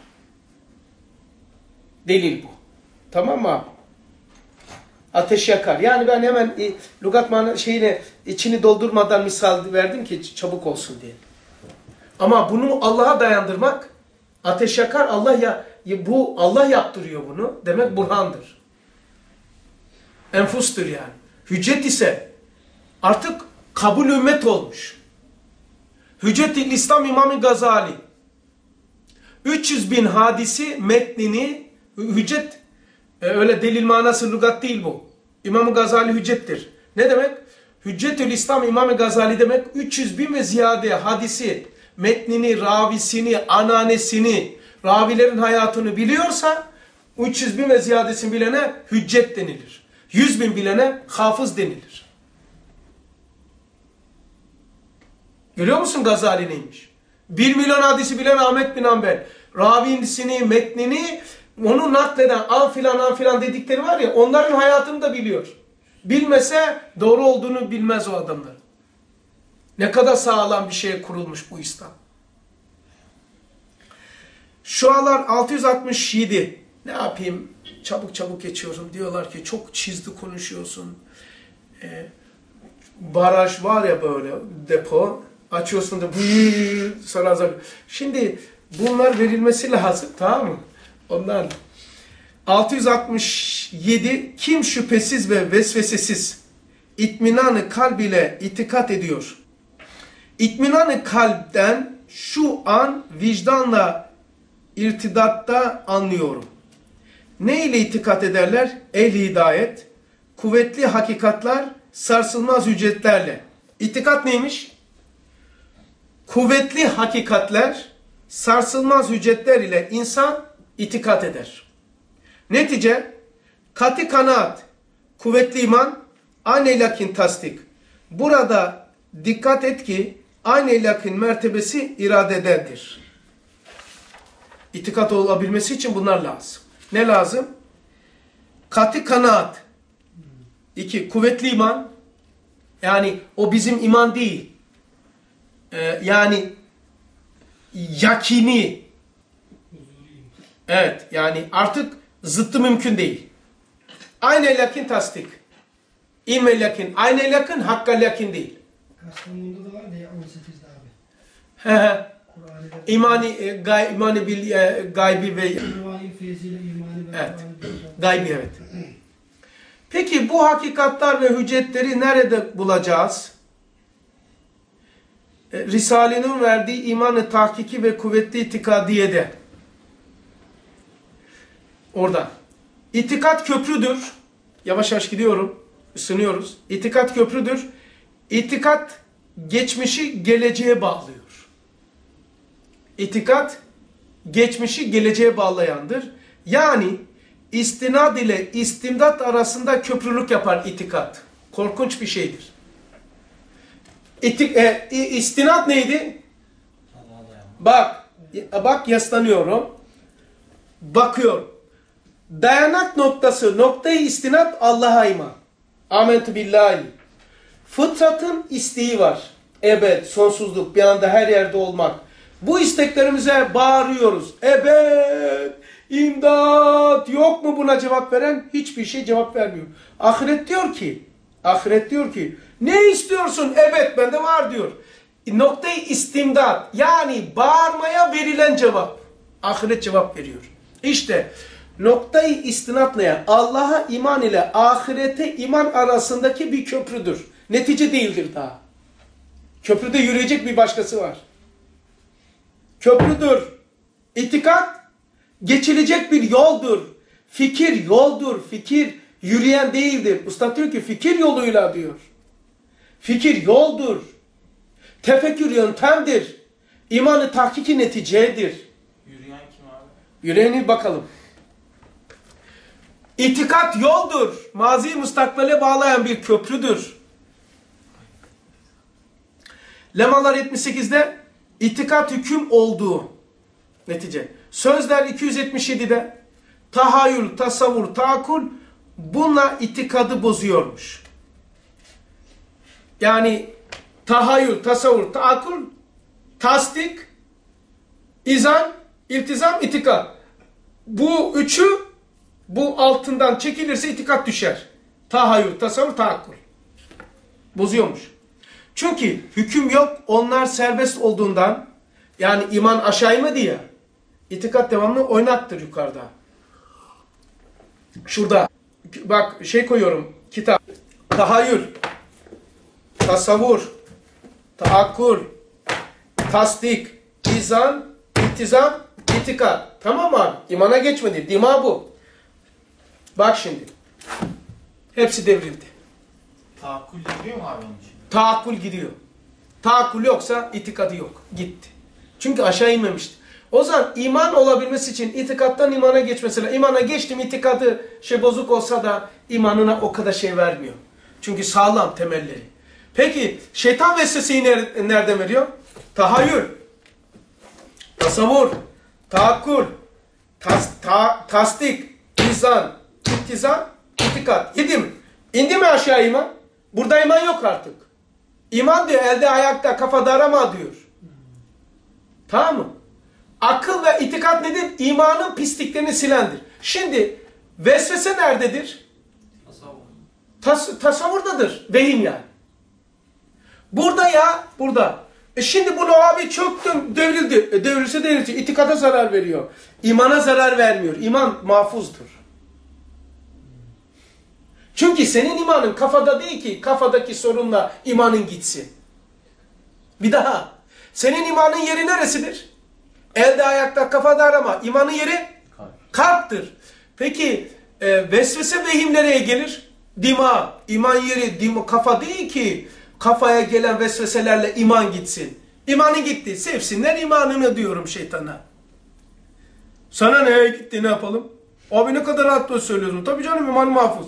Delil bu. Tamam mı abi? Ateş yakar. Yani ben hemen e, lugat şeyine içini doldurmadan misal verdim ki çabuk olsun diye. Ama bunu Allah'a dayandırmak ateş yakar Allah ya bu Allah yaptırıyor bunu. Demek burhandır. Enfustur yani. Hüccet ise artık kabul ümmet olmuş. Hüccet-i İslam İmam Gazali 300 bin hadisi metnini hüccet e, öyle delil manası lügat değil bu. İmam Gazali hüccettir. Ne demek? Hüccetül İslam İmam Gazali demek 300 bin ve ziyade hadisi metnini, ravisini, ananesini, ravilerin hayatını biliyorsa 300 bin ve ziyadesini bilene hüccet denilir. 100 bin bilene hafız denilir. Görüyor musun Gazali neymiş? 1 milyon hadisi bilen Ahmet bin Hanbel. ravisini, metnini onu nakleden an filan an filan dedikleri var ya onların hayatını da biliyor. Bilmese doğru olduğunu bilmez o adamlar. Ne kadar sağlam bir şeye kurulmuş bu İslam. Şualar 667. Ne yapayım? Çabuk çabuk geçiyorum. Diyorlar ki çok çizdi konuşuyorsun. Ee, baraj var ya böyle depo. Açıyorsun da sana azar. Şimdi bunlar verilmesi lazım tamam mı? Ondan 667 kim şüphesiz ve vesvesesiz itminanı kalb ile itikat ediyor. İtminanı kalpten şu an vicdanla irtidatta anlıyorum. Ne ile itikat ederler? Ehli hidayet, kuvvetli hakikatlar, sarsılmaz ücretlerle. İtikat neymiş? Kuvvetli hakikatler, sarsılmaz hüccetler ile insan itikat eder. Netice, katı kanaat, kuvvetli iman, aynı lakin tasdik. Burada dikkat et ki aynı lakin mertebesi iradedendir. İtikat olabilmesi için bunlar lazım. Ne lazım? Katı kanaat. İki, kuvvetli iman. Yani o bizim iman değil. Ee, yani yakini. Evet yani artık zıttı mümkün değil. Aynı lakin tasdik. İlme lakin. Aynı lakin hakka lakin değil. Kastamonu'da da var ya 18'de abi. He İmani, e, gay, imani bil, e, gaybi ve Evet. Gaybi evet. Peki bu hakikatlar ve hüccetleri nerede bulacağız? E, Risale'nin verdiği imanı tahkiki ve kuvvetli itikadiyede. Orada. İtikat köprüdür. Yavaş yavaş gidiyorum. Isınıyoruz. İtikat köprüdür. İtikat geçmişi geleceğe bağlıyor. İtikat geçmişi geleceğe bağlayandır. Yani istinad ile istimdat arasında köprülük yapar itikat. Korkunç bir şeydir. İtik, e, istinad neydi? Bak, bak yaslanıyorum. Bakıyorum. Dayanak noktası, noktayı istinad Allah'a iman. Amentü billahi. Fıtratın isteği var. Ebed, sonsuzluk, bir anda her yerde olmak. Bu isteklerimize bağırıyoruz. Ebed, imdat, yok mu buna cevap veren? Hiçbir şey cevap vermiyor. Ahiret diyor ki, ahiret diyor ki, ne istiyorsun? Evet, bende var diyor. Noktayı istimdat, yani bağırmaya verilen cevap. Ahiret cevap veriyor. İşte noktayı istinatlayan Allah'a iman ile ahirete iman arasındaki bir köprüdür. Netice değildir daha. Köprüde yürüyecek bir başkası var. Köprüdür. İtikat geçilecek bir yoldur. Fikir yoldur. Fikir yürüyen değildir. Usta diyor ki fikir yoluyla diyor. Fikir yoldur. Tefekkür yöntemdir. İmanı tahkiki neticedir. Yürüyen kim abi? Yüreğine bakalım. İtikat yoldur. Mazi mustakbele bağlayan bir köprüdür. Lemalar 78'de itikat hüküm olduğu netice. Sözler 277'de tahayyül, tasavvur, taakul bununla itikadı bozuyormuş. Yani tahayyül, tasavvur, taakul, tasdik, izan, iltizam, itikat. Bu üçü bu altından çekilirse itikat düşer. Tahayyül, tasavvur, taakkul. Bozuyormuş. Çünkü hüküm yok. Onlar serbest olduğundan yani iman aşağı inmedi ya. İtikat devamlı oynaktır yukarıda. Şurada bak şey koyuyorum kitap. Tahayyül, tasavvur, taakkul, tasdik, izan, iltizam, itikat. Tamam mı abi? İmana geçmedi. Dima bu. Bak şimdi. Hepsi devrildi. Tahakkül gidiyor mu abi onun için? Taakkul gidiyor. Taakkul yoksa itikadı yok. Gitti. Çünkü aşağı inmemişti. O zaman iman olabilmesi için itikattan imana geçmesine, imana geçtim itikadı şey bozuk olsa da imanına o kadar şey vermiyor. Çünkü sağlam temelleri. Peki şeytan vesveseyi ner- nereden veriyor? Tahayyül, tasavvur, Tahakkul, tas, ta, tasdik, izan, ittizan, itikat. Yedim. İndi mi aşağı iman? Burada iman yok artık. İman diyor elde ayakta kafada arama diyor. Tamam mı? Akıl ve itikat nedir? İmanın pisliklerini silendir. Şimdi vesvese nerededir? Tasavvuf. Tas, tasavvurdadır. Vehim yani. Burada ya, burada. E şimdi bunu abi çöktüm, devrildi. E devrilse devrilse itikada zarar veriyor. İmana zarar vermiyor. İman mahfuzdur. Çünkü senin imanın kafada değil ki kafadaki sorunla imanın gitsin. Bir daha. Senin imanın yeri neresidir? Elde ayakta kafada arama. İmanın yeri Kalp. kalptır. Peki e, vesvese vehim nereye gelir? Dima. İman yeri dima, kafa değil ki kafaya gelen vesveselerle iman gitsin. İmanı gitti. Sevsinler imanını diyorum şeytana. Sana neye gitti ne yapalım? Abi ne kadar rahat söylüyorsun. Tabii canım iman mahfuz.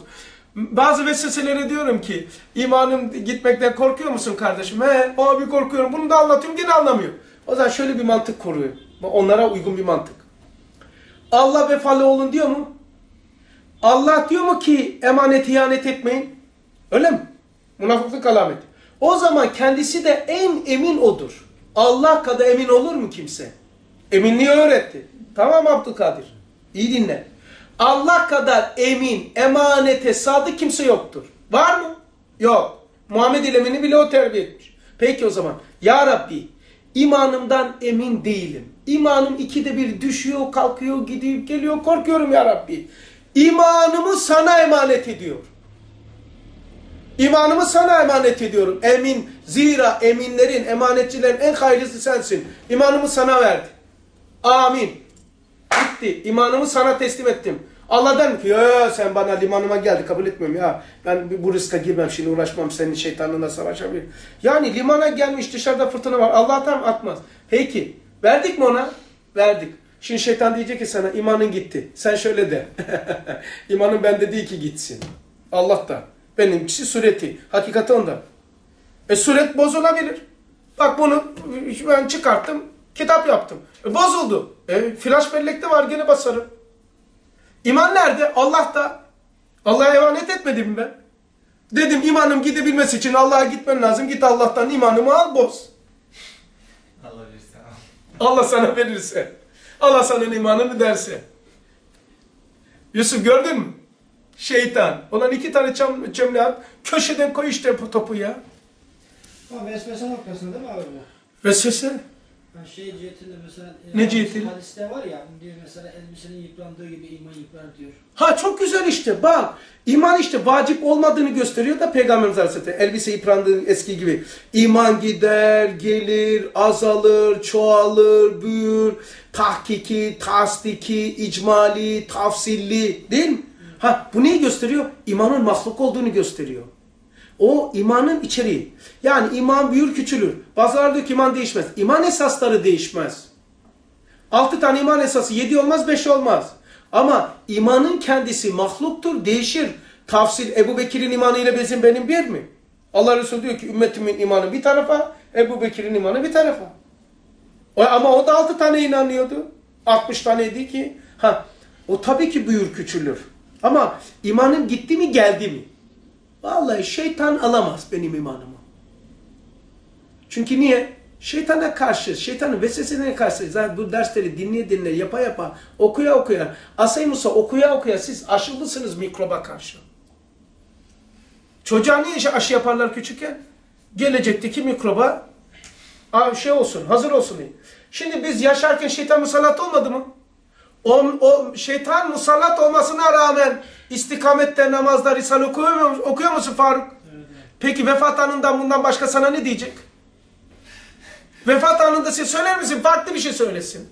Bazı vesveselere diyorum ki imanım gitmekten korkuyor musun kardeşim? He abi korkuyorum. Bunu da anlatıyorum gene anlamıyor. O zaman şöyle bir mantık koruyor. Onlara uygun bir mantık. Allah vefalı olun diyor mu? Allah diyor mu ki emanet ihanet etmeyin? Öyle mi? Münafıklık alameti. O zaman kendisi de en emin odur. Allah kadar emin olur mu kimse? Eminliği öğretti. Tamam Abdülkadir. İyi dinle. Allah kadar emin, emanete sadık kimse yoktur. Var mı? Yok. Muhammed İlemini bile o terbiye etmiş. Peki o zaman. Ya Rabbi imanımdan emin değilim. İmanım ikide bir düşüyor, kalkıyor, gidiyor, geliyor. Korkuyorum ya Rabbi. İmanımı sana emanet ediyor. İmanımı sana emanet ediyorum. Emin. Zira eminlerin, emanetçilerin en hayırlısı sensin. İmanımı sana verdim. Amin. Bitti. İmanımı sana teslim ettim. Allah der ki ya sen bana limanıma geldi kabul etmiyorum ya. Ben bu riske girmem şimdi uğraşmam senin şeytanınla savaşabilir. Yani limana gelmiş dışarıda fırtına var. Allah tam atmaz. Peki verdik mi ona? Verdik. Şimdi şeytan diyecek ki sana imanın gitti. Sen şöyle de. İmanın bende değil ki gitsin. Allah da. Benimkisi sureti. Hakikati onda. E suret bozulabilir. Bak bunu ben çıkarttım. Kitap yaptım. E, bozuldu. E, flash bellekte var gene basarım. İman nerede? Allah'ta. Allah'a emanet etmedim ben. Dedim imanım gidebilmesi için Allah'a gitmen lazım. Git Allah'tan imanımı al boz. Allah verirse. Allah sana verirse. Allah sana imanını derse. Yusuf gördün mü? Şeytan. Olan iki tane çam, çömle at. Köşeden koy işte topu ya. Ama vesvese noktasında değil mi abi bu? Vesvese. Yani şey cihetinde mesela Ne e, cihetiyle? Hadiste var ya diyor mesela elbisenin yıprandığı gibi iman yıprar diyor. Ha çok güzel işte bak. İman işte vacip olmadığını gösteriyor da Peygamberimiz Aleyhisselam. Elbise yıprandığı eski gibi. İman gider, gelir, azalır, çoğalır, büyür. Tahkiki, tasdiki, icmali, tafsilli değil mi? Ha bu neyi gösteriyor? İmanın mahluk olduğunu gösteriyor. O imanın içeriği. Yani iman büyür küçülür. Bazıları diyor ki iman değişmez. İman esasları değişmez. Altı tane iman esası yedi olmaz beş olmaz. Ama imanın kendisi mahluktur değişir. Tafsil Ebu Bekir'in imanı ile bizim benim bir mi? Allah Resulü diyor ki ümmetimin imanı bir tarafa Ebu Bekir'in imanı bir tarafa. Ama o da altı tane inanıyordu. 60 taneydi ki. Ha, o tabii ki büyür küçülür. Ama imanım gitti mi geldi mi? Vallahi şeytan alamaz benim imanımı. Çünkü niye? Şeytana karşı, şeytanın vesvesesine karşı zaten bu dersleri dinleye dinleye, yapa yapa, okuya okuya, Asay Musa okuya okuya siz aşılısınız mikroba karşı. Çocuğa niye aşı yaparlar küçükken? Gelecekteki mikroba şey olsun, hazır olsun diye. Şimdi biz yaşarken şeytan musallat olmadı mı? O, o şeytan musallat olmasına rağmen istikamette namazda risale okuyor, mu- okuyor musun Faruk? Peki vefat anından bundan başka sana ne diyecek? Vefat anında sen söyler misin? Farklı bir şey söylesin.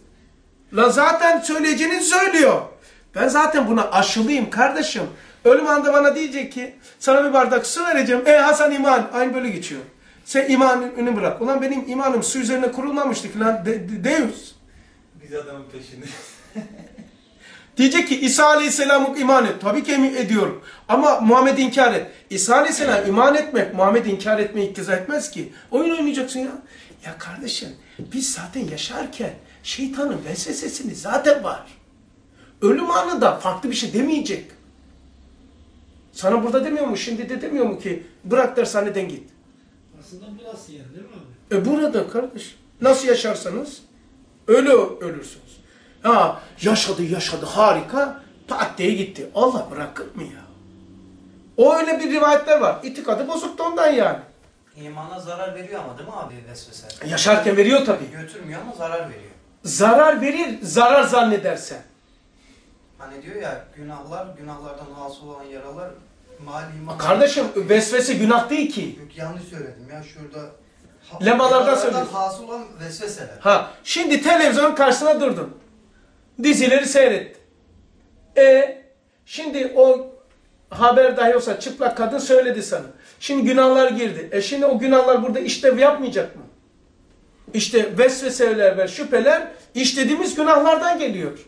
Lan zaten söyleyeceğini söylüyor. Ben zaten buna aşılıyım kardeşim. Ölüm anda bana diyecek ki sana bir bardak su vereceğim. E Hasan iman. Aynı böyle geçiyor. Sen imanını bırak. Ulan benim imanım su üzerine kurulmamıştı ki lan. De, de, Deus. Biz adamın peşinde. Diyecek ki İsa Aleyhisselam'a iman et. Tabii ki ediyorum. Ama Muhammed inkar et. İsa Aleyhisselam iman etmek, Muhammed inkar etmeyi iktiza etmez ki. Oyun oynayacaksın ya. Ya kardeşim biz zaten yaşarken şeytanın vesvesesini zaten var. Ölüm anında farklı bir şey demeyecek. Sana burada demiyor mu? Şimdi de demiyor mu ki bırak dershaneden git. Aslında burası yer değil mi abi? E burada kardeş. Nasıl yaşarsanız öyle ölürsünüz. Ha yaşadı yaşadı harika pat diye gitti. Allah bırakır mı ya? O öyle bir rivayetler var. İtikadı bozuktu ondan yani. İmana zarar veriyor ama değil mi abi vesvese? Yaşarken veriyor tabii. Götürmüyor ama zarar veriyor. Zarar verir, zarar zannedersen. Hani diyor ya günahlar, günahlardan hasıl olan yaralar mal iman. Kardeşim vesvese günah değil ki. Yok yanlış söyledim ya şurada. Lemalardan söylüyorsun. hasıl olan vesveseler. Ha, şimdi televizyon karşısına durdun. Dizileri seyret. E şimdi o haber dahi olsa çıplak kadın söyledi sana. Şimdi günahlar girdi. E şimdi o günahlar burada işlev yapmayacak mı? İşte vesveseler ve şüpheler işlediğimiz günahlardan geliyor.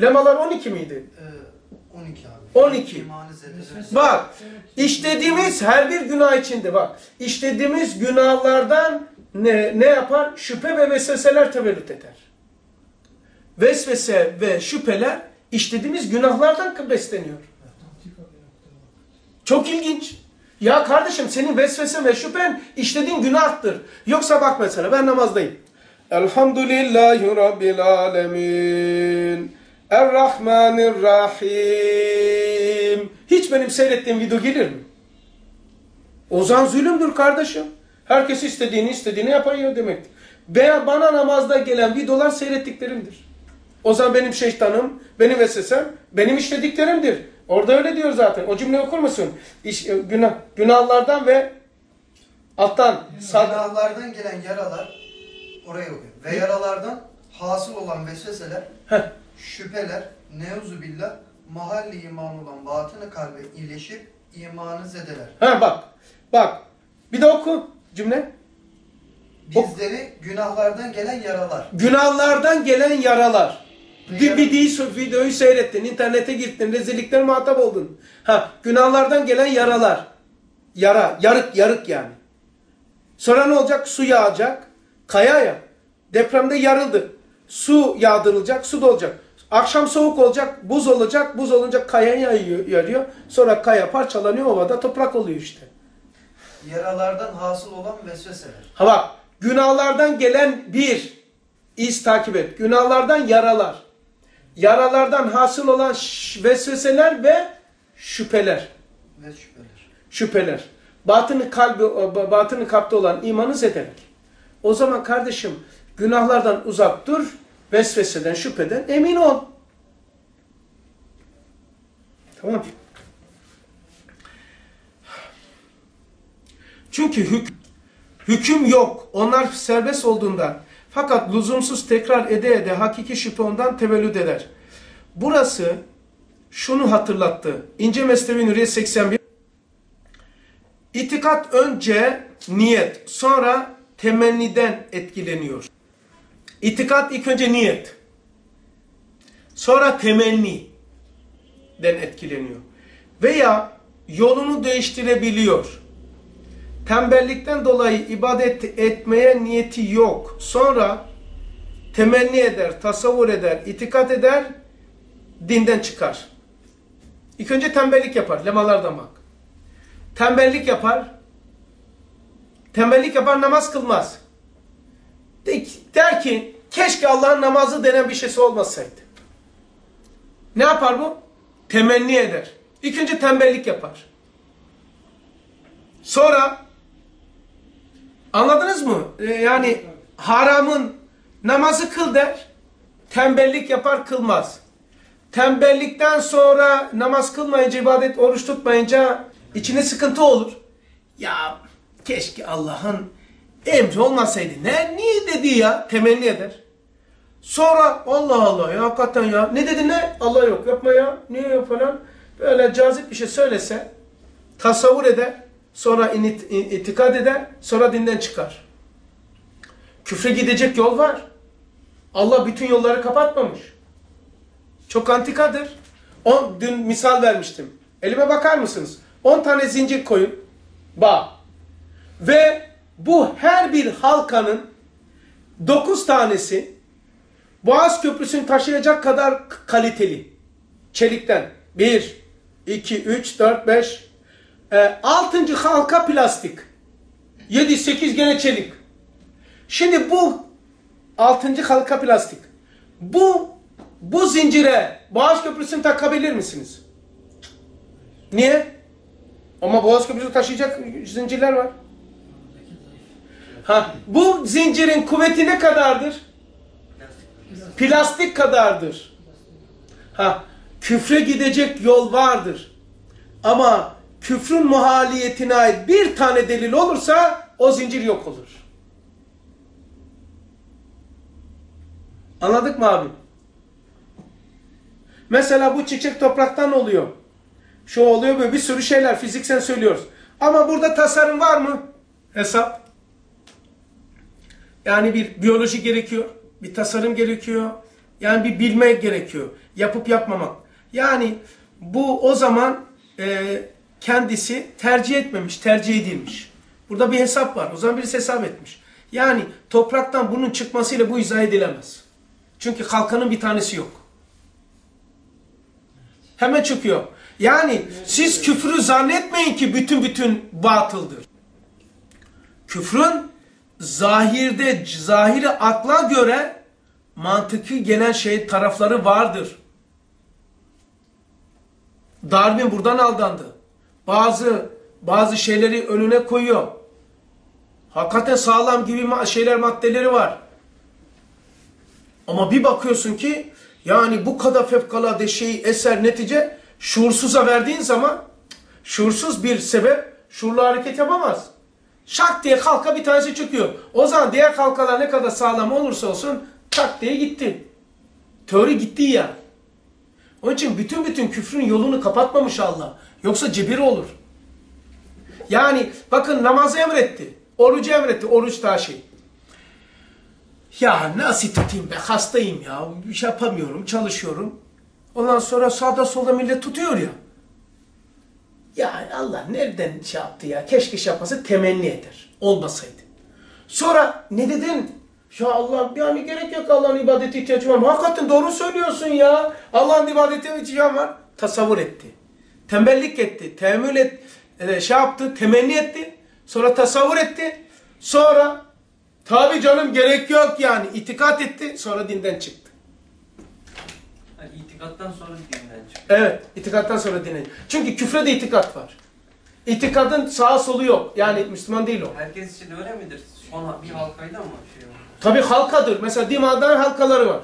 Lemalar 12 miydi? Ee, 12 abi. 12. İmanı zedeler. Bak, işlediğimiz her bir günah içinde bak, işlediğimiz günahlardan ne, ne yapar? Şüphe ve vesveseler tevellüt eder. Vesvese ve şüpheler işlediğimiz günahlardan besleniyor. Çok ilginç. Ya kardeşim senin vesvesen ve şüphen işlediğin günahtır. Yoksa bak mesela ben namazdayım. Elhamdülillahi Rabbil Alemin. Errahmanirrahim. Hiç benim seyrettiğim video gelir mi? O zaman zulümdür kardeşim. Herkes istediğini istediğini yapıyor demektir. Veya bana namazda gelen videolar seyrettiklerimdir. O zaman benim şeytanım, benim vesvesem, benim işlediklerimdir. Orada öyle diyor zaten. O cümleyi okur musun? İş, e, günah, günahlardan ve alttan. Günahlardan gelen yaralar oraya okuyor. Ve yaralardan hasıl olan vesveseler, Heh. şüpheler, neuzu billah, mahalli iman olan batını kalbe iyileşip imanı zedeler. Ha bak, bak. Bir de oku cümle. Bizleri günahlardan gelen yaralar. Günahlardan gelen yaralar. Bir videoyu, seyrettin, internete gittin, rezillikler muhatap oldun. Ha, günahlardan gelen yaralar. Yara, yarık, yarık yani. Sonra ne olacak? Su yağacak. Kaya ya. Depremde yarıldı. Su yağdırılacak, su da olacak. Akşam soğuk olacak, buz olacak, buz olunca kaya yarıyor. Sonra kaya parçalanıyor, ovada toprak oluyor işte. Yaralardan hasıl olan vesveseler. Ha bak, günahlardan gelen bir iz takip et. Günahlardan yaralar. Yaralardan hasıl olan vesveseler ve şüpheler. Ve şüpheler. Şüpheler. Batını kalbi, batını kalpte olan imanı zedeler. O zaman kardeşim günahlardan uzak dur, vesveseden, şüpheden emin ol. Tamam. Çünkü hük hüküm yok. Onlar serbest olduğundan. Fakat lüzumsuz tekrar ede ede hakiki şüphe ondan tevellüd eder. Burası şunu hatırlattı. İnce Mesnevi Nuriye 81. İtikat önce niyet, sonra temenniden etkileniyor. İtikat ilk önce niyet. Sonra temenniden etkileniyor. Veya yolunu değiştirebiliyor. Tembellikten dolayı ibadet etmeye niyeti yok. Sonra temenni eder, tasavvur eder, itikat eder, dinden çıkar. İlk önce tembellik yapar. Lemalardan bak. Tembellik yapar. Tembellik yapar namaz kılmaz. De, der ki keşke Allah'ın namazı denen bir şeysi olmasaydı. Ne yapar bu? Temenni eder. İlk önce tembellik yapar. Sonra anladınız mı? Ee, yani haramın namazı kıl der. Tembellik yapar kılmaz. Tembellikten sonra namaz kılmayınca, ibadet, oruç tutmayınca içine sıkıntı olur. Ya keşke Allah'ın emri olmasaydı. Ne? Niye dedi ya? Temenni eder. Sonra Allah Allah ya hakikaten ya. Ne dedi ne? Allah yok yapma ya. Niye yok falan. Böyle cazip bir şey söylese tasavvur eder. Sonra init, in- itikad eder. Sonra dinden çıkar. Küfre gidecek yol var. Allah bütün yolları kapatmamış. Çok antikadır. On, dün misal vermiştim. Elime bakar mısınız? 10 tane zincir koyun. Bağ. Ve bu her bir halkanın 9 tanesi Boğaz Köprüsü'nü taşıyacak kadar kaliteli. Çelikten. 1, 2, 3, 4, 5. E, altıncı halka plastik. 7, 8 gene çelik. Şimdi bu altıncı halka plastik. Bu bu zincire Boğaz Köprüsü'nü takabilir misiniz? Niye? Ama Boğaz Köprüsü'nü taşıyacak zincirler var. Ha, bu zincirin kuvveti ne kadardır? Plastik kadardır. Ha, küfre gidecek yol vardır. Ama küfrün muhaliyetine ait bir tane delil olursa o zincir yok olur. Anladık mı abi? Mesela bu çiçek topraktan oluyor. Şu oluyor böyle bir sürü şeyler fiziksel söylüyoruz. Ama burada tasarım var mı? Hesap. Yani bir biyoloji gerekiyor. Bir tasarım gerekiyor. Yani bir bilme gerekiyor. Yapıp yapmamak. Yani bu o zaman e, kendisi tercih etmemiş, tercih edilmiş. Burada bir hesap var. O zaman birisi hesap etmiş. Yani topraktan bunun çıkmasıyla bu izah edilemez. Çünkü kalkanın bir tanesi yok. Hemen çıkıyor. Yani siz küfrü zannetmeyin ki bütün bütün batıldır. Küfrün zahirde, zahiri akla göre mantıki gelen şey tarafları vardır. Darwin buradan aldandı. Bazı bazı şeyleri önüne koyuyor. Hakikaten sağlam gibi şeyler maddeleri var. Ama bir bakıyorsun ki yani bu kadar fevkalade şeyi eser netice şuursuza verdiğin zaman şuursuz bir sebep şuurlu hareket yapamaz. Şak diye halka bir tanesi çıkıyor. O zaman diğer halkalar ne kadar sağlam olursa olsun tak diye gitti. Teori gitti ya. Onun için bütün bütün küfrün yolunu kapatmamış Allah. Yoksa cebir olur. Yani bakın namazı emretti. Orucu emretti. Oruç daha şey. Ya nasıl tutayım be hastayım ya. Bir şey yapamıyorum çalışıyorum. Ondan sonra sağda solda millet tutuyor ya. Ya Allah nereden şey yaptı ya? Keşke şey yapmasa temenni eder. Olmasaydı. Sonra ne dedin? Ya Allah yani gerek yok Allah'ın ibadeti ihtiyacı var. Hakikaten doğru söylüyorsun ya. Allah'ın ibadeti ihtiyacı var. Tasavvur etti. Tembellik etti. Teemmül et, e, şey yaptı. Temenni etti. Sonra tasavvur etti. Sonra tabi canım gerek yok yani. itikat etti. Sonra dinden çıktı. Yani itikattan sonra dinden çıkıyor. Evet. itikattan sonra dine. Çünkü küfre de itikat var. İtikadın sağa solu yok. Yani Müslüman değil o. Herkes için öyle midir? Son bir halkayla mı şey olur? Tabi halkadır. Mesela dimağdan halkaları var.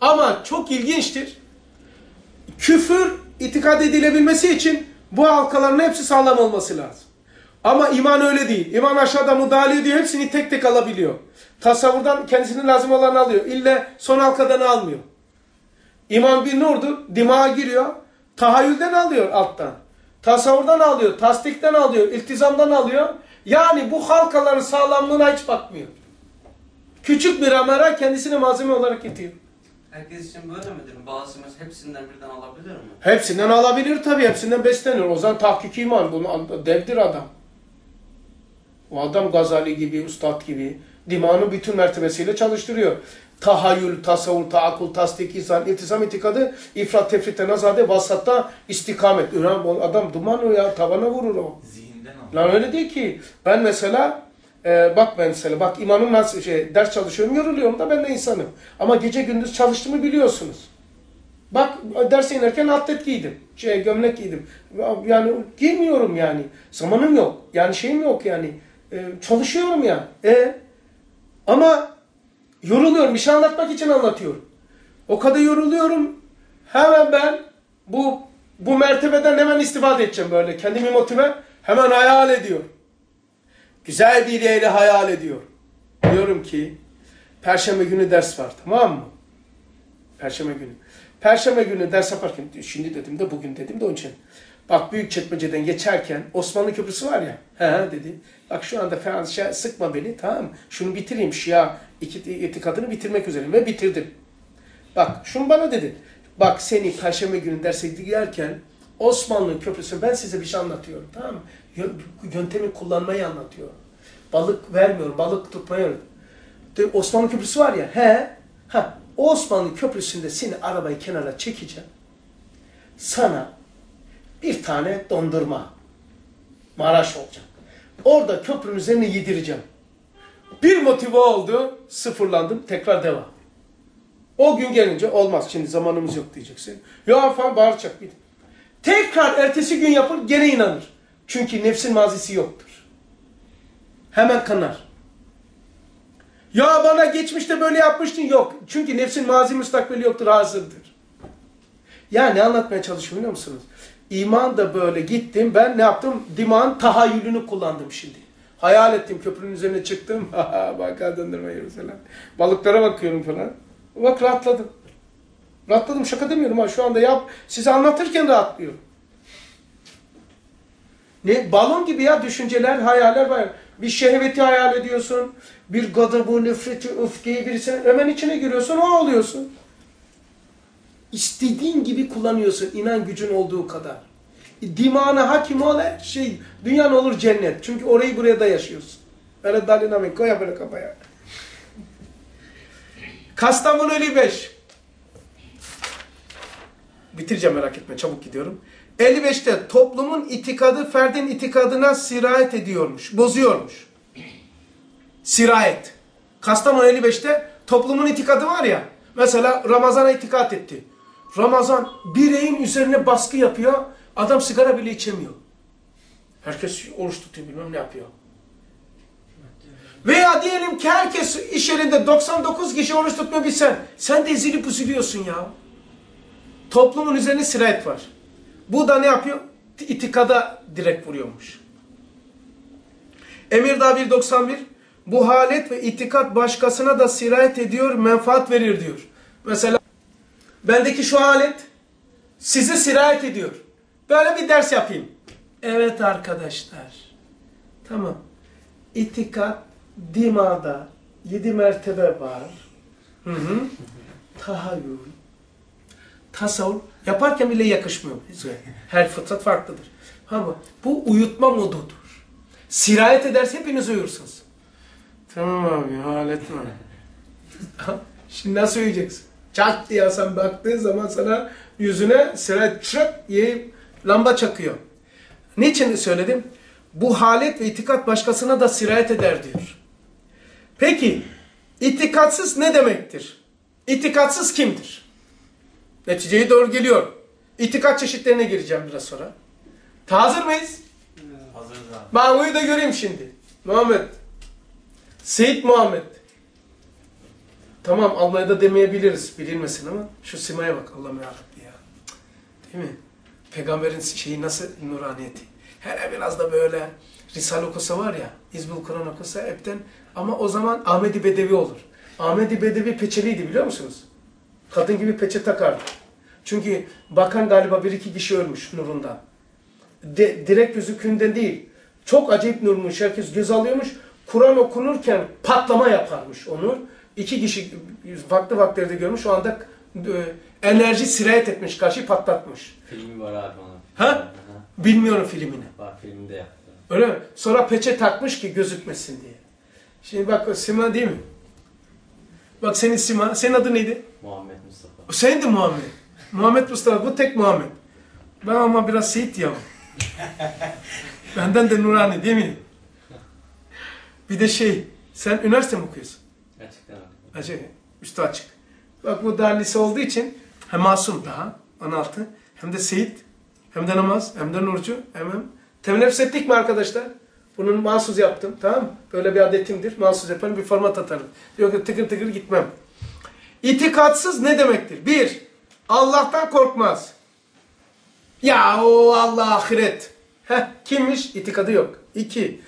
Ama çok ilginçtir. Küfür itikad edilebilmesi için bu halkaların hepsi sağlam olması lazım. Ama iman öyle değil. İman aşağıda müdahale ediyor. Hepsini tek tek alabiliyor. Tasavvurdan kendisine lazım olanı alıyor. İlle son halkadan almıyor. İman bir nurdur. Dimağa giriyor. Tahayyülden alıyor alttan. Tasavvurdan alıyor. Tasdikten alıyor. iltizamdan alıyor. Yani bu halkaların sağlamlığına hiç bakmıyor. Küçük bir amara kendisine malzeme olarak getiriyor. Herkes için böyle midir? Mesela hepsinden birden alabilir mi? Hepsinden alabilir tabii. Hepsinden beslenir. O zaman tahkik iman. Bunu devdir adam. O adam Gazali gibi, Üstad gibi dimağını bütün mertebesiyle çalıştırıyor. Tahayyül, tasavvur, taakul, tasdik, izan, iltizam, itikadı, ifrat, tefrite, nazade, vasatta, istikamet. Adam duman o ya, tavana vurur o. Zihinden. Lan öyle değil ki. Ben mesela e, bak ben mesela bak imanım nasıl şey ders çalışıyorum yoruluyorum da ben de insanım. Ama gece gündüz çalıştığımı biliyorsunuz. Bak derse inerken atlet giydim. Şey gömlek giydim. Yani giymiyorum yani. Zamanım yok. Yani şeyim yok yani. E, çalışıyorum ya. E, ama yoruluyorum. Bir şey anlatmak için anlatıyorum. O kadar yoruluyorum. Hemen ben bu bu mertebeden hemen istifade edeceğim böyle. Kendimi motive hemen hayal ediyorum. Güzel bir yeri hayal ediyorum. Diyorum ki Perşembe günü ders var tamam mı? Perşembe günü. Perşembe günü ders yaparken şimdi dedim de bugün dedim de onun için. Bak büyük çekmeceden geçerken Osmanlı Köprüsü var ya. He dedi. Bak şu anda şey, sıkma beni tamam? Şunu bitireyim Şia itikadını bitirmek üzereyim ve bitirdim. Bak şunu bana dedi. Bak seni Perşembe günü derse giderken Osmanlı Köprüsü ben size bir şey anlatıyorum tamam mı? Yö- Yöntemi kullanmayı anlatıyorum. Balık vermiyorum, balık tutmayı Osmanlı Köprüsü var ya, he, ha, Osmanlı Köprüsü'nde seni arabayı kenara çekeceğim. Sana bir tane dondurma. Maraş olacak. Orada köprünün üzerine yedireceğim. Bir motive oldu, sıfırlandım, tekrar devam. O gün gelince olmaz şimdi zamanımız yok diyeceksin. Ya falan bağıracak bir. Tekrar ertesi gün yapır gene inanır. Çünkü nefsin mazisi yoktur. Hemen kanar. Ya bana geçmişte böyle yapmıştın yok. Çünkü nefsin mazi müstakbeli yoktur hazırdır. Ya ne anlatmaya çalışıyorum biliyor musunuz? İman da böyle gittim ben ne yaptım? Dimağın tahayyülünü kullandım şimdi. Hayal ettim köprünün üzerine çıktım. Bak döndürme Yerusalem. Balıklara bakıyorum falan. Bak rahatladım. Rahatladım şaka demiyorum ha şu anda yap. Size anlatırken rahatlıyorum. Ne balon gibi ya düşünceler, hayaller var. Bir şehveti hayal ediyorsun. Bir gadabı, nefreti, öfkeyi birisine hemen içine giriyorsun, o oluyorsun. İstediğin gibi kullanıyorsun inan gücün olduğu kadar. Dimağına hakim ol her şey. Dünyan olur cennet. Çünkü orayı buraya da yaşıyorsun. Öyle dalinamayın. Koy böyle kafaya. Kastamonu 55. Bitireceğim merak etme çabuk gidiyorum. 55'te toplumun itikadı ferdin itikadına sirayet ediyormuş, bozuyormuş. Sirayet. Kastamonu 55'te toplumun itikadı var ya, mesela Ramazan'a itikat etti. Ramazan bireyin üzerine baskı yapıyor, adam sigara bile içemiyor. Herkes oruç tutuyor bilmem ne yapıyor. Veya diyelim ki herkes iş yerinde 99 kişi oruç tutmuyor bir sen. Sen de ezilip üzülüyorsun ya. Toplumun üzerine sirayet var. Bu da ne yapıyor? İtikada direkt vuruyormuş. Emirdağ 1.91 Bu halet ve itikat başkasına da sirayet ediyor, menfaat verir diyor. Mesela bendeki şu halet size sirayet ediyor. Böyle bir ders yapayım. Evet arkadaşlar. Tamam. İtikat dimada yedi mertebe var. Hı hı. Tahayyül, tasavvur yaparken bile yakışmıyor bize. Her fıtrat farklıdır. Ama bu uyutma modudur. Sirayet ederse hepiniz uyursunuz. Tamam abi halletme. Şimdi nasıl uyuyacaksın? Çat diye sen baktığın zaman sana yüzüne sirayet çık diye lamba çakıyor. Niçin söyledim? Bu halet ve itikat başkasına da sirayet eder diyor. Peki itikatsız ne demektir? İtikatsız kimdir? Neticeye doğru geliyor. İtikat çeşitlerine gireceğim biraz sonra. Hazır mıyız? Hazırız abi. Mahmut'u da göreyim şimdi. Muhammed. Seyit Muhammed. Tamam Almanya'da demeyebiliriz. Bilinmesin ama şu simaya bak Allah'ım yarabbim ya. Değil mi? Peygamberin şeyi nasıl nuraniyeti. Hele biraz da böyle Risale okusa var ya, İzbul Kur'an okusa hepten ama o zaman Ahmedi Bedevi olur. Ahmedi Bedevi peçeliydi biliyor musunuz? Kadın gibi peçe takardı. Çünkü bakan galiba bir iki kişi ölmüş nurundan. De, direkt gözükünden değil. Çok acayip nurmuş. Herkes göz alıyormuş. Kur'an okunurken patlama yaparmış onu. İki kişi farklı vakitlerde görmüş. O anda e, enerji sirayet etmiş. Karşı patlatmış. Filmi var abi onun. Ha? Bilmiyorum filmini. Var filminde yaptı. Öyle mi? Sonra peçe takmış ki gözükmesin diye. Şimdi bak Sima değil mi? Bak senin Sima. Senin adı neydi? Muhammed Senin de Muhammed. Muhammed Mustafa. Bu tek Muhammed. Ben ama biraz Seyit ya. Benden de Nurani değil mi? Bir de şey. Sen üniversite mi okuyorsun? Gerçekten abi. Acı. Üstü açık. Bak bu daha lise olduğu için hem masum daha 16 hem de Seyit hem de namaz hem de Nurcu hem hem teneffüs ettik mi arkadaşlar? Bunun mahsus yaptım tamam mı? Böyle bir adetimdir. Mahsus yaparım bir format atarım. Yok tıkır tıkır gitmem. İtikatsız ne demektir? Bir, Allah'tan korkmaz. Ya o Allah ahiret. Heh, kimmiş? İtikadı yok. İki,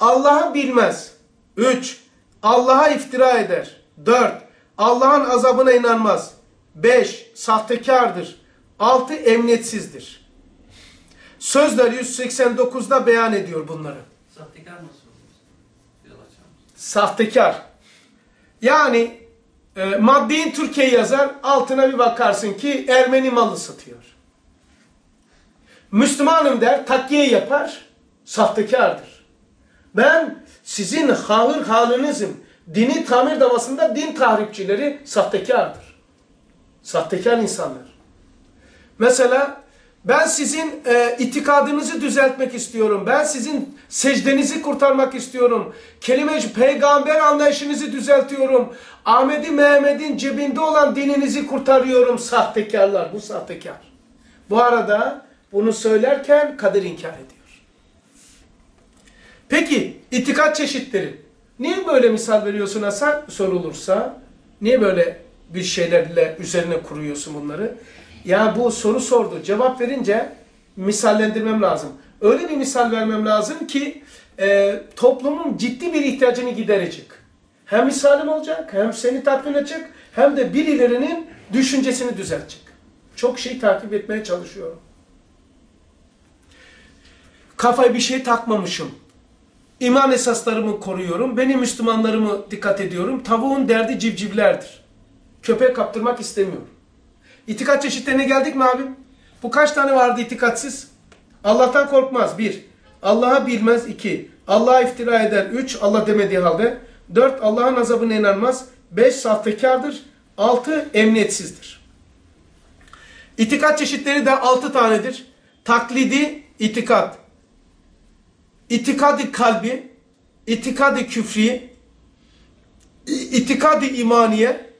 Allah'ı bilmez. Üç, Allah'a iftira eder. Dört, Allah'ın azabına inanmaz. Beş, sahtekardır. Altı, emniyetsizdir. Sözler 189'da beyan ediyor bunları. Sahtekar nasıl olur? Sahtekar. Yani e, maddeyi Türkiye yazar, altına bir bakarsın ki Ermeni malı satıyor. Müslümanım der, takkiye yapar, sahtekardır. Ben sizin hahır halınızım. Dini tamir davasında din tahripçileri sahtekardır. Sahtekar insanlar. Mesela ben sizin e, itikadınızı düzeltmek istiyorum. Ben sizin secdenizi kurtarmak istiyorum. Kelime peygamber anlayışınızı düzeltiyorum. Ahmet'i Mehmet'in cebinde olan dininizi kurtarıyorum. Sahtekarlar. Bu sahtekar. Bu arada bunu söylerken kader inkar ediyor. Peki itikat çeşitleri. Niye böyle misal veriyorsun Hasan? Sorulursa. Niye böyle bir şeylerle üzerine kuruyorsun bunları? Ya bu soru sordu. Cevap verince misallendirmem lazım. Öyle bir misal vermem lazım ki e, toplumun ciddi bir ihtiyacını giderecek. Hem misalim olacak, hem seni tatmin edecek, hem de birilerinin düşüncesini düzeltecek. Çok şey takip etmeye çalışıyorum. Kafaya bir şey takmamışım. İman esaslarımı koruyorum. Benim Müslümanlarımı dikkat ediyorum. Tavuğun derdi civcivlerdir. Köpeğe kaptırmak istemiyorum. İtikat çeşitlerine geldik mi abim? Bu kaç tane vardı itikatsiz? Allah'tan korkmaz. Bir. Allah'a bilmez. iki. Allah'a iftira eder. Üç. Allah demediği halde. Dört. Allah'ın azabına inanmaz. Beş. Sahtekardır. Altı. Emniyetsizdir. İtikat çeşitleri de altı tanedir. Taklidi itikat. İtikadi kalbi. itikadi küfri. itikadi imaniye.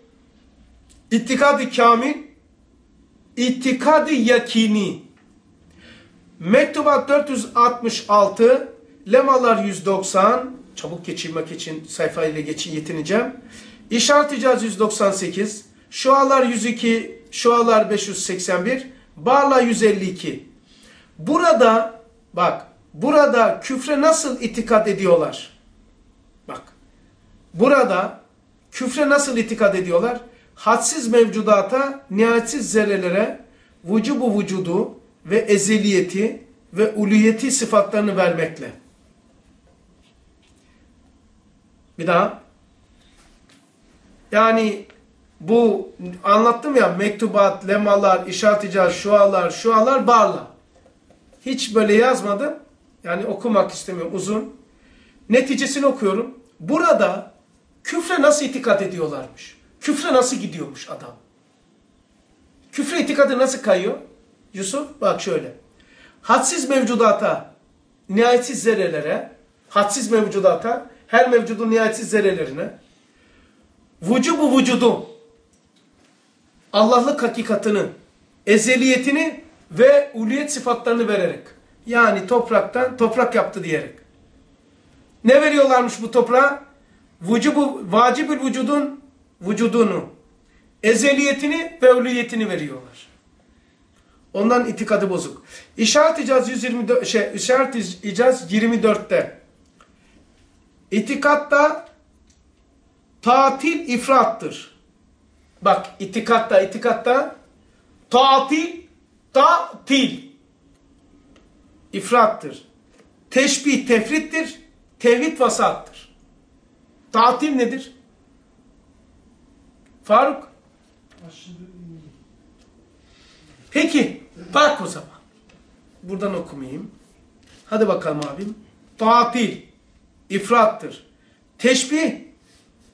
itikadi kamil. İtikadi yakini. Mektubat 466, lemalar 190, çabuk geçirmek için sayfayla geçin yetineceğim. İşaret icaz 198, şualar 102, şualar 581, barla 152. Burada bak, burada küfre nasıl itikat ediyorlar? Bak, burada küfre nasıl itikat ediyorlar? Hadsiz mevcudata, nihayetsiz zerrelere vücubu vücudu ve ezeliyeti ve uluyeti sıfatlarını vermekle. Bir daha. Yani bu anlattım ya mektubat, lemalar, işaret şualar, şualar, barla. Hiç böyle yazmadım. Yani okumak istemiyorum uzun. Neticesini okuyorum. Burada küfre nasıl itikat ediyorlarmış? Küfre nasıl gidiyormuş adam? Küfre itikadı nasıl kayıyor? Yusuf bak şöyle. Hadsiz mevcudata, nihayetsiz zerrelere, hadsiz mevcudata, her mevcudun nihayetsiz zerrelerine, vücubu vücudu, Allah'lık hakikatını, ezeliyetini ve uliyet sıfatlarını vererek. Yani topraktan toprak yaptı diyerek. Ne veriyorlarmış bu toprağa? Vücubu, vacibül vücudun vücudunu, ezeliyetini ve ölüyetini veriyorlar. Ondan itikadı bozuk. İşaret icaz 124 şey işaret icaz 24'te. İtikatta tatil ifrattır. Bak itikatta itikatta tatil tatil ifrattır. Teşbih tefrittir. Tevhid vasattır. Tatil nedir? Faruk. Peki. Bak o zaman. Buradan okumayayım. Hadi bakalım abim. Tatil. ifrattır. Teşbih.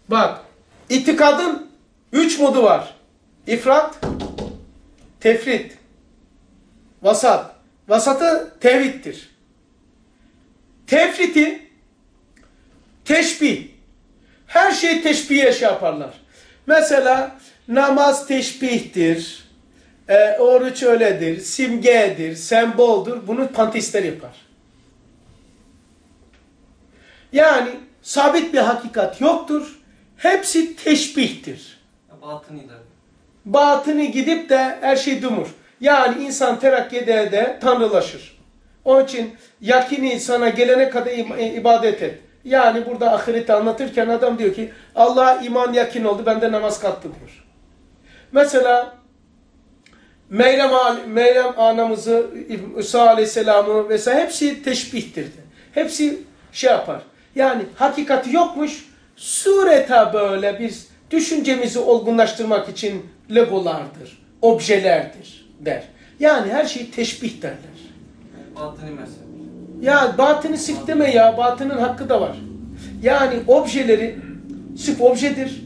Bak. İtikadın üç modu var. İfrat. Tefrit. Vasat. Vasatı tevhiddir. Tefriti teşbih. Her şey teşbihe şey yaparlar. Mesela namaz teşbihtir, e, oruç öyledir, simgedir, semboldur. Bunu pantistler yapar. Yani sabit bir hakikat yoktur. Hepsi teşbihtir. Batını da. Batını gidip de her şey dumur. Yani insan terakki ede de tanrılaşır. Onun için yakini sana gelene kadar ibadet et. Yani burada ahireti anlatırken adam diyor ki Allah'a iman yakin oldu bende namaz kalktı diyor. Mesela Meryem, Meryem anamızı, İsa aleyhisselamı vesaire hepsi teşbihtirdi. Hepsi şey yapar. Yani hakikati yokmuş sureta böyle bir düşüncemizi olgunlaştırmak için legolardır, objelerdir der. Yani her şey teşbih derler. Batını mesela. Ya batını sif deme ya. Batının hakkı da var. Yani objeleri sif objedir,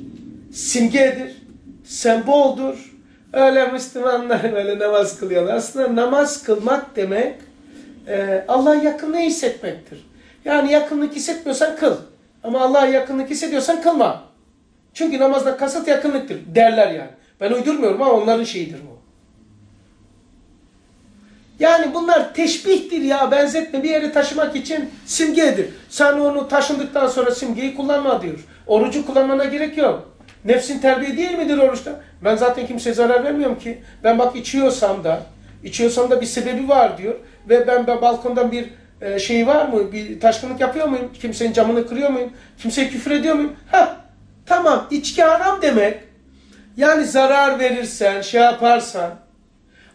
simgedir, semboldur, Öyle Müslümanlar böyle namaz kılıyorlar. Aslında namaz kılmak demek e, Allah'a yakınlığı hissetmektir. Yani yakınlık hissetmiyorsan kıl. Ama Allah'a yakınlık hissediyorsan kılma. Çünkü namazda kasıt yakınlıktır derler yani. Ben uydurmuyorum ama onların şeyidir bu. Yani bunlar teşbihtir ya benzetme bir yere taşımak için simgedir. Sen onu taşındıktan sonra simgeyi kullanma diyor. Orucu kullanmana gerek yok. Nefsin terbiye değil midir oruçta? Ben zaten kimseye zarar vermiyorum ki. Ben bak içiyorsam da, içiyorsam da bir sebebi var diyor. Ve ben, ben balkondan bir e, şey var mı? Bir taşkınlık yapıyor muyum? Kimsenin camını kırıyor muyum? Kimseye küfür ediyor muyum? Ha, tamam içki haram demek. Yani zarar verirsen, şey yaparsan,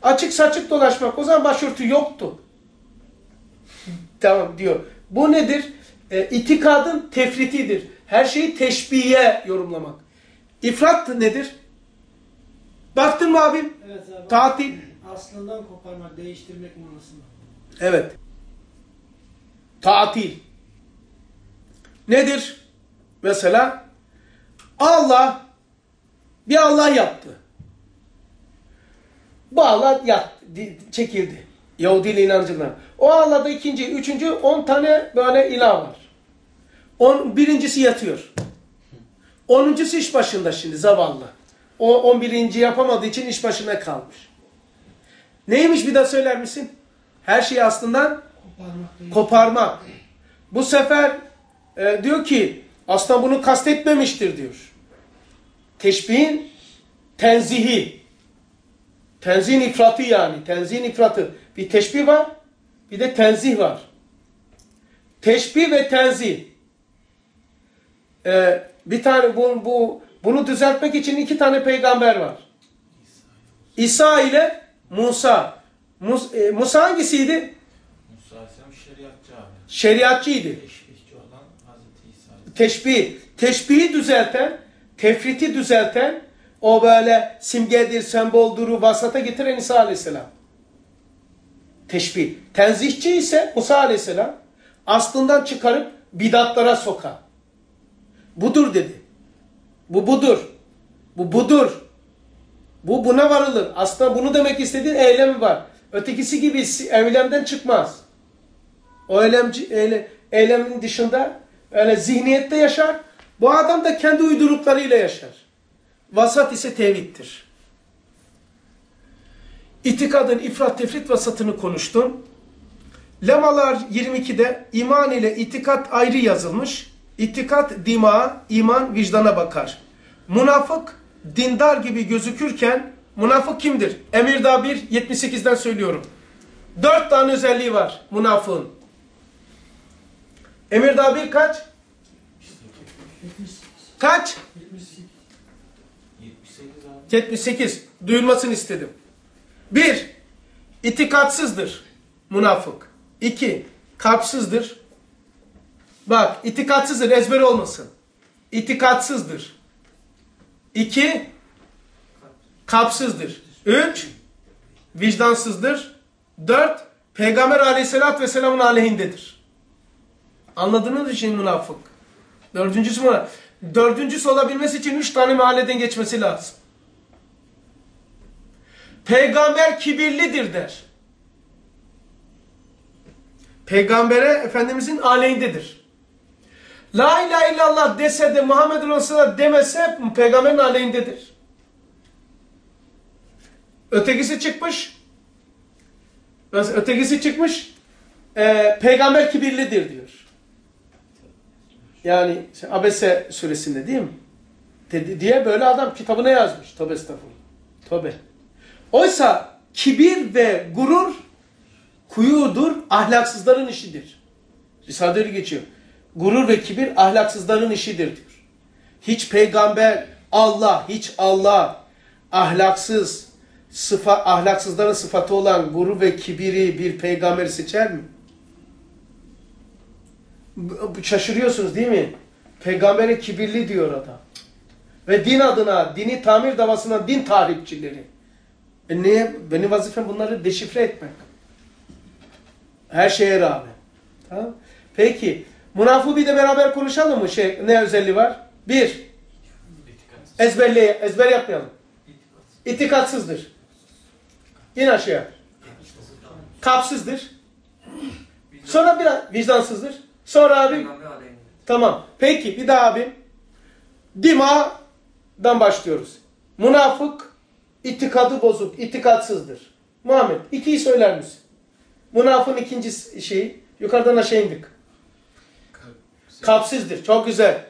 açık saçık dolaşmak o zaman başörtü yoktu. tamam diyor. Bu nedir? E, itikadın tefritidir. Her şeyi teşbihe yorumlamak. İfrat nedir? Baktın mı abim? Evet abi. Tatil. Aslından koparmak, değiştirmek manasında. Evet. Tatil. Nedir? Mesela Allah bir Allah yaptı. Yattı, di- çekildi. Yahudi inancından. O Allah'da ikinci, üçüncü, on tane böyle ilah var. On, birincisi yatıyor. Onuncusu iş başında şimdi zavallı. O on birinci yapamadığı için iş başına kalmış. Neymiş bir daha söyler misin? Her şeyi aslından Koparmak koparmak. Bu sefer e, diyor ki aslında bunu kastetmemiştir diyor. Teşbihin tenzihi. Tenzihin ifratı yani. Tenzihin ifratı. Bir teşbih var bir de tenzih var. Teşbih ve tenzih. E, bir tane bu, bu bunu düzeltmek için iki tane peygamber var. İsa ile Musa. Mus, e, Musa hangisiydi? Musa şeriatçı abi. Şeriatçıydı. Teşbihçi olan Hazreti İsa. Teşbih. Teşbihi düzelten, tefriti düzelten, o böyle simgedir, sembolduru, vasata getiren İsa Aleyhisselam. Teşbih. Tenzihçi ise Musa Aleyhisselam aslından çıkarıp bidatlara sokan. Budur dedi. Bu budur. Bu budur. Bu buna varılır. Aslında bunu demek istediğin eylemi var. Ötekisi gibi eylemden çıkmaz. O eylemci, eyle, eylemin dışında öyle zihniyette yaşar. Bu adam da kendi uyduruklarıyla yaşar. Vasat ise tevhiddir. İtikadın ifrat tefrit vasatını konuştum. Lemalar 22'de iman ile itikat ayrı yazılmış. İtikat dima, iman vicdana bakar. Münafık dindar gibi gözükürken münafık kimdir? Emirdağ 1 78'den söylüyorum. Dört tane özelliği var münafığın. Emirdağ 1 kaç? 78. Kaç? 78. 78 abi. 78. Duyulmasını istedim. 1. İtikatsızdır münafık. 2. Kalpsizdir. Bak itikatsızdır ezber olmasın. İtikatsızdır. 2. Kalpsizdir. 3. Vicdansızdır. 4. Peygamber aleyhissalatü vesselamın aleyhindedir. Anladınız için münafık. Dördüncüsü mü? Dördüncüsü olabilmesi için üç tane mahalleden geçmesi lazım. Peygamber kibirlidir der. Peygambere Efendimizin aleyhindedir. La ilahe illallah dese de Muhammed Resulullah demese peygamberin aleyhindedir. Ötekisi çıkmış. Ötekisi çıkmış. e, peygamber kibirlidir diyor. Yani Abese suresinde değil mi? Dedi, diye böyle adam kitabına yazmış. Tövbe estağfurullah. Tövbe. Oysa kibir ve gurur kuyudur, ahlaksızların işidir. Risale öyle geçiyor. Gurur ve kibir ahlaksızların işidir diyor. Hiç peygamber, Allah, hiç Allah ahlaksız, sıfa, ahlaksızların sıfatı olan gurur ve kibiri bir peygamber seçer mi? Şaşırıyorsunuz değil mi? Peygambere kibirli diyor adam. Ve din adına, dini tamir davasına din tahripçileri. E niye? Benim vazifem bunları deşifre etmek. Her şeye rağmen. Tamam. Peki. Münafığı bir de beraber konuşalım mı? Şey, ne özelliği var? Bir. Ezberle, ezber yapmayalım. İtikatsız. İtikatsızdır. İn aşağıya. Kalpsizdir. Sonra biraz vicdansızdır. Sonra abi Peygamber aleyhine. Tamam. Peki bir daha abi. Dima'dan başlıyoruz. Münafık itikadı bozuk, itikatsızdır. Muhammed ikiyi söyler misin? Münafığın ikinci şeyi yukarıdan aşağı indik. Kalpsizdir. Çok güzel.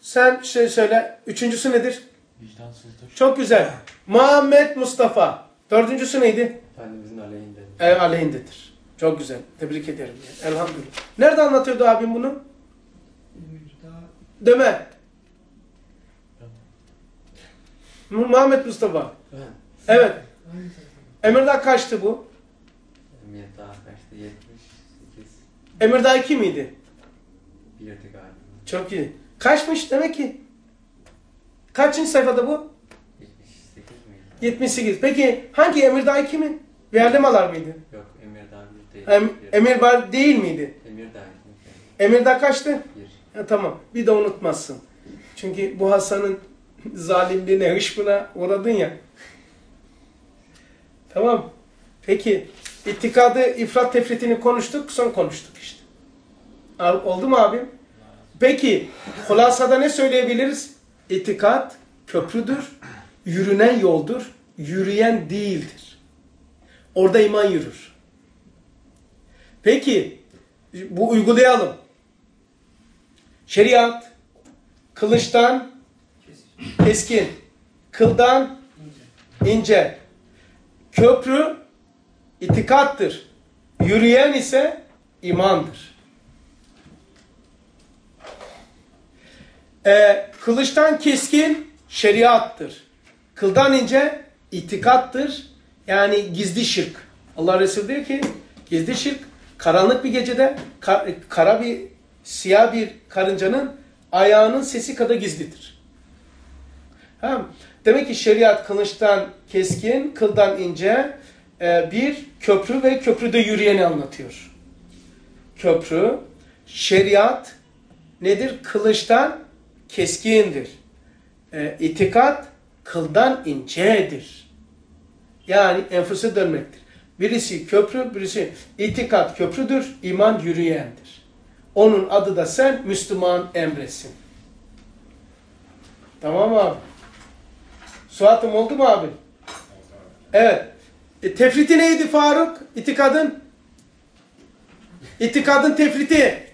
Sen şey söyle. Üçüncüsü nedir? Vicdansızdır. Çok güzel. Muhammed Mustafa. Dördüncüsü neydi? Efendimizin aleyhinde. E, aleyhindedir. Çok güzel. Tebrik ederim. Elhamdülillah. Nerede anlatıyordu abim bunu? Daha Deme. Muhammed Mustafa. Evet. Emirdağ kaçtı bu? Daha kaçtı? 78. Emirdağ 2 miydi? Birdi galiba. Çok iyi. Kaçmış demek ki? Kaçıncı sayfada bu? 78 miydi? 78. Peki hangi Emirdağ 2 mi? Verlemalar mıydı? Yok Emir daha bir değil. Em. Emirdağ değil miydi? Emir daha Emirdağ kaçtı? bir. Ha, tamam. Bir de unutmazsın. Çünkü bu Hasan'ın zalimliğine, hışmına uğradın ya. Tamam. Peki. İtikadı, ifrat tefritini konuştuk. Son konuştuk işte. Oldu mu abim? Peki. Hulasada ne söyleyebiliriz? İtikat köprüdür. Yürünen yoldur. Yürüyen değildir. Orada iman yürür. Peki. Bu uygulayalım. Şeriat, kılıçtan keskin, kıldan ince. Köprü itikattır. Yürüyen ise imandır. Ee, kılıçtan keskin şeriattır. Kıldan ince itikattır. Yani gizli şirk. Allah Resulü diyor ki gizli şirk karanlık bir gecede kar- kara bir siyah bir karıncanın ayağının sesi kadar gizlidir. Ha, demek ki şeriat kılıçtan keskin, kıldan ince e, bir köprü ve köprüde yürüyeni anlatıyor. Köprü, şeriat nedir? Kılıçtan keskindir. E, itikat kıldan incedir. Yani enfüse dönmektir. Birisi köprü, birisi itikat köprüdür, iman yürüyendir. Onun adı da sen Müslüman emresin. Tamam abi? Suatım oldu mu abi? Evet. E, tefriti neydi Faruk? İtikadın? İtikadın tefriti.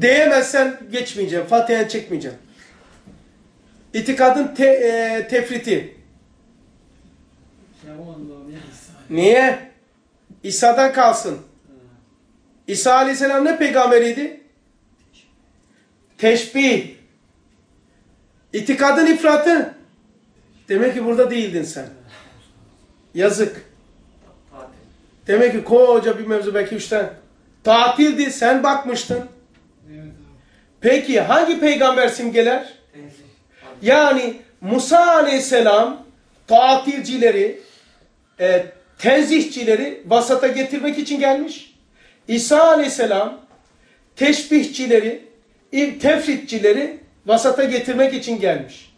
Diyemezsen geçmeyeceğim. Fatiha'ya çekmeyeceğim. İtikadın te, e, tefriti. Şey. Niye? İsa'dan kalsın. İsa Aleyhisselam ne peygamberiydi? Teşbih. İtikadın ifratı. Demek ki burada değildin sen. Yazık. Demek ki koca bir mevzu belki üçten. Tatildi sen bakmıştın. Peki hangi peygamber simgeler? Yani Musa Aleyhisselam tatilcileri, e, tenzihçileri vasata getirmek için gelmiş. İsa Aleyhisselam teşbihçileri, il- tefritçileri vasata getirmek için gelmiş.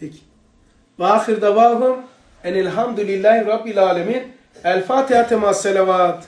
Peki. Ve ahir davahum enelhamdülillahi rabbil alemin. El Fatiha tema selavat.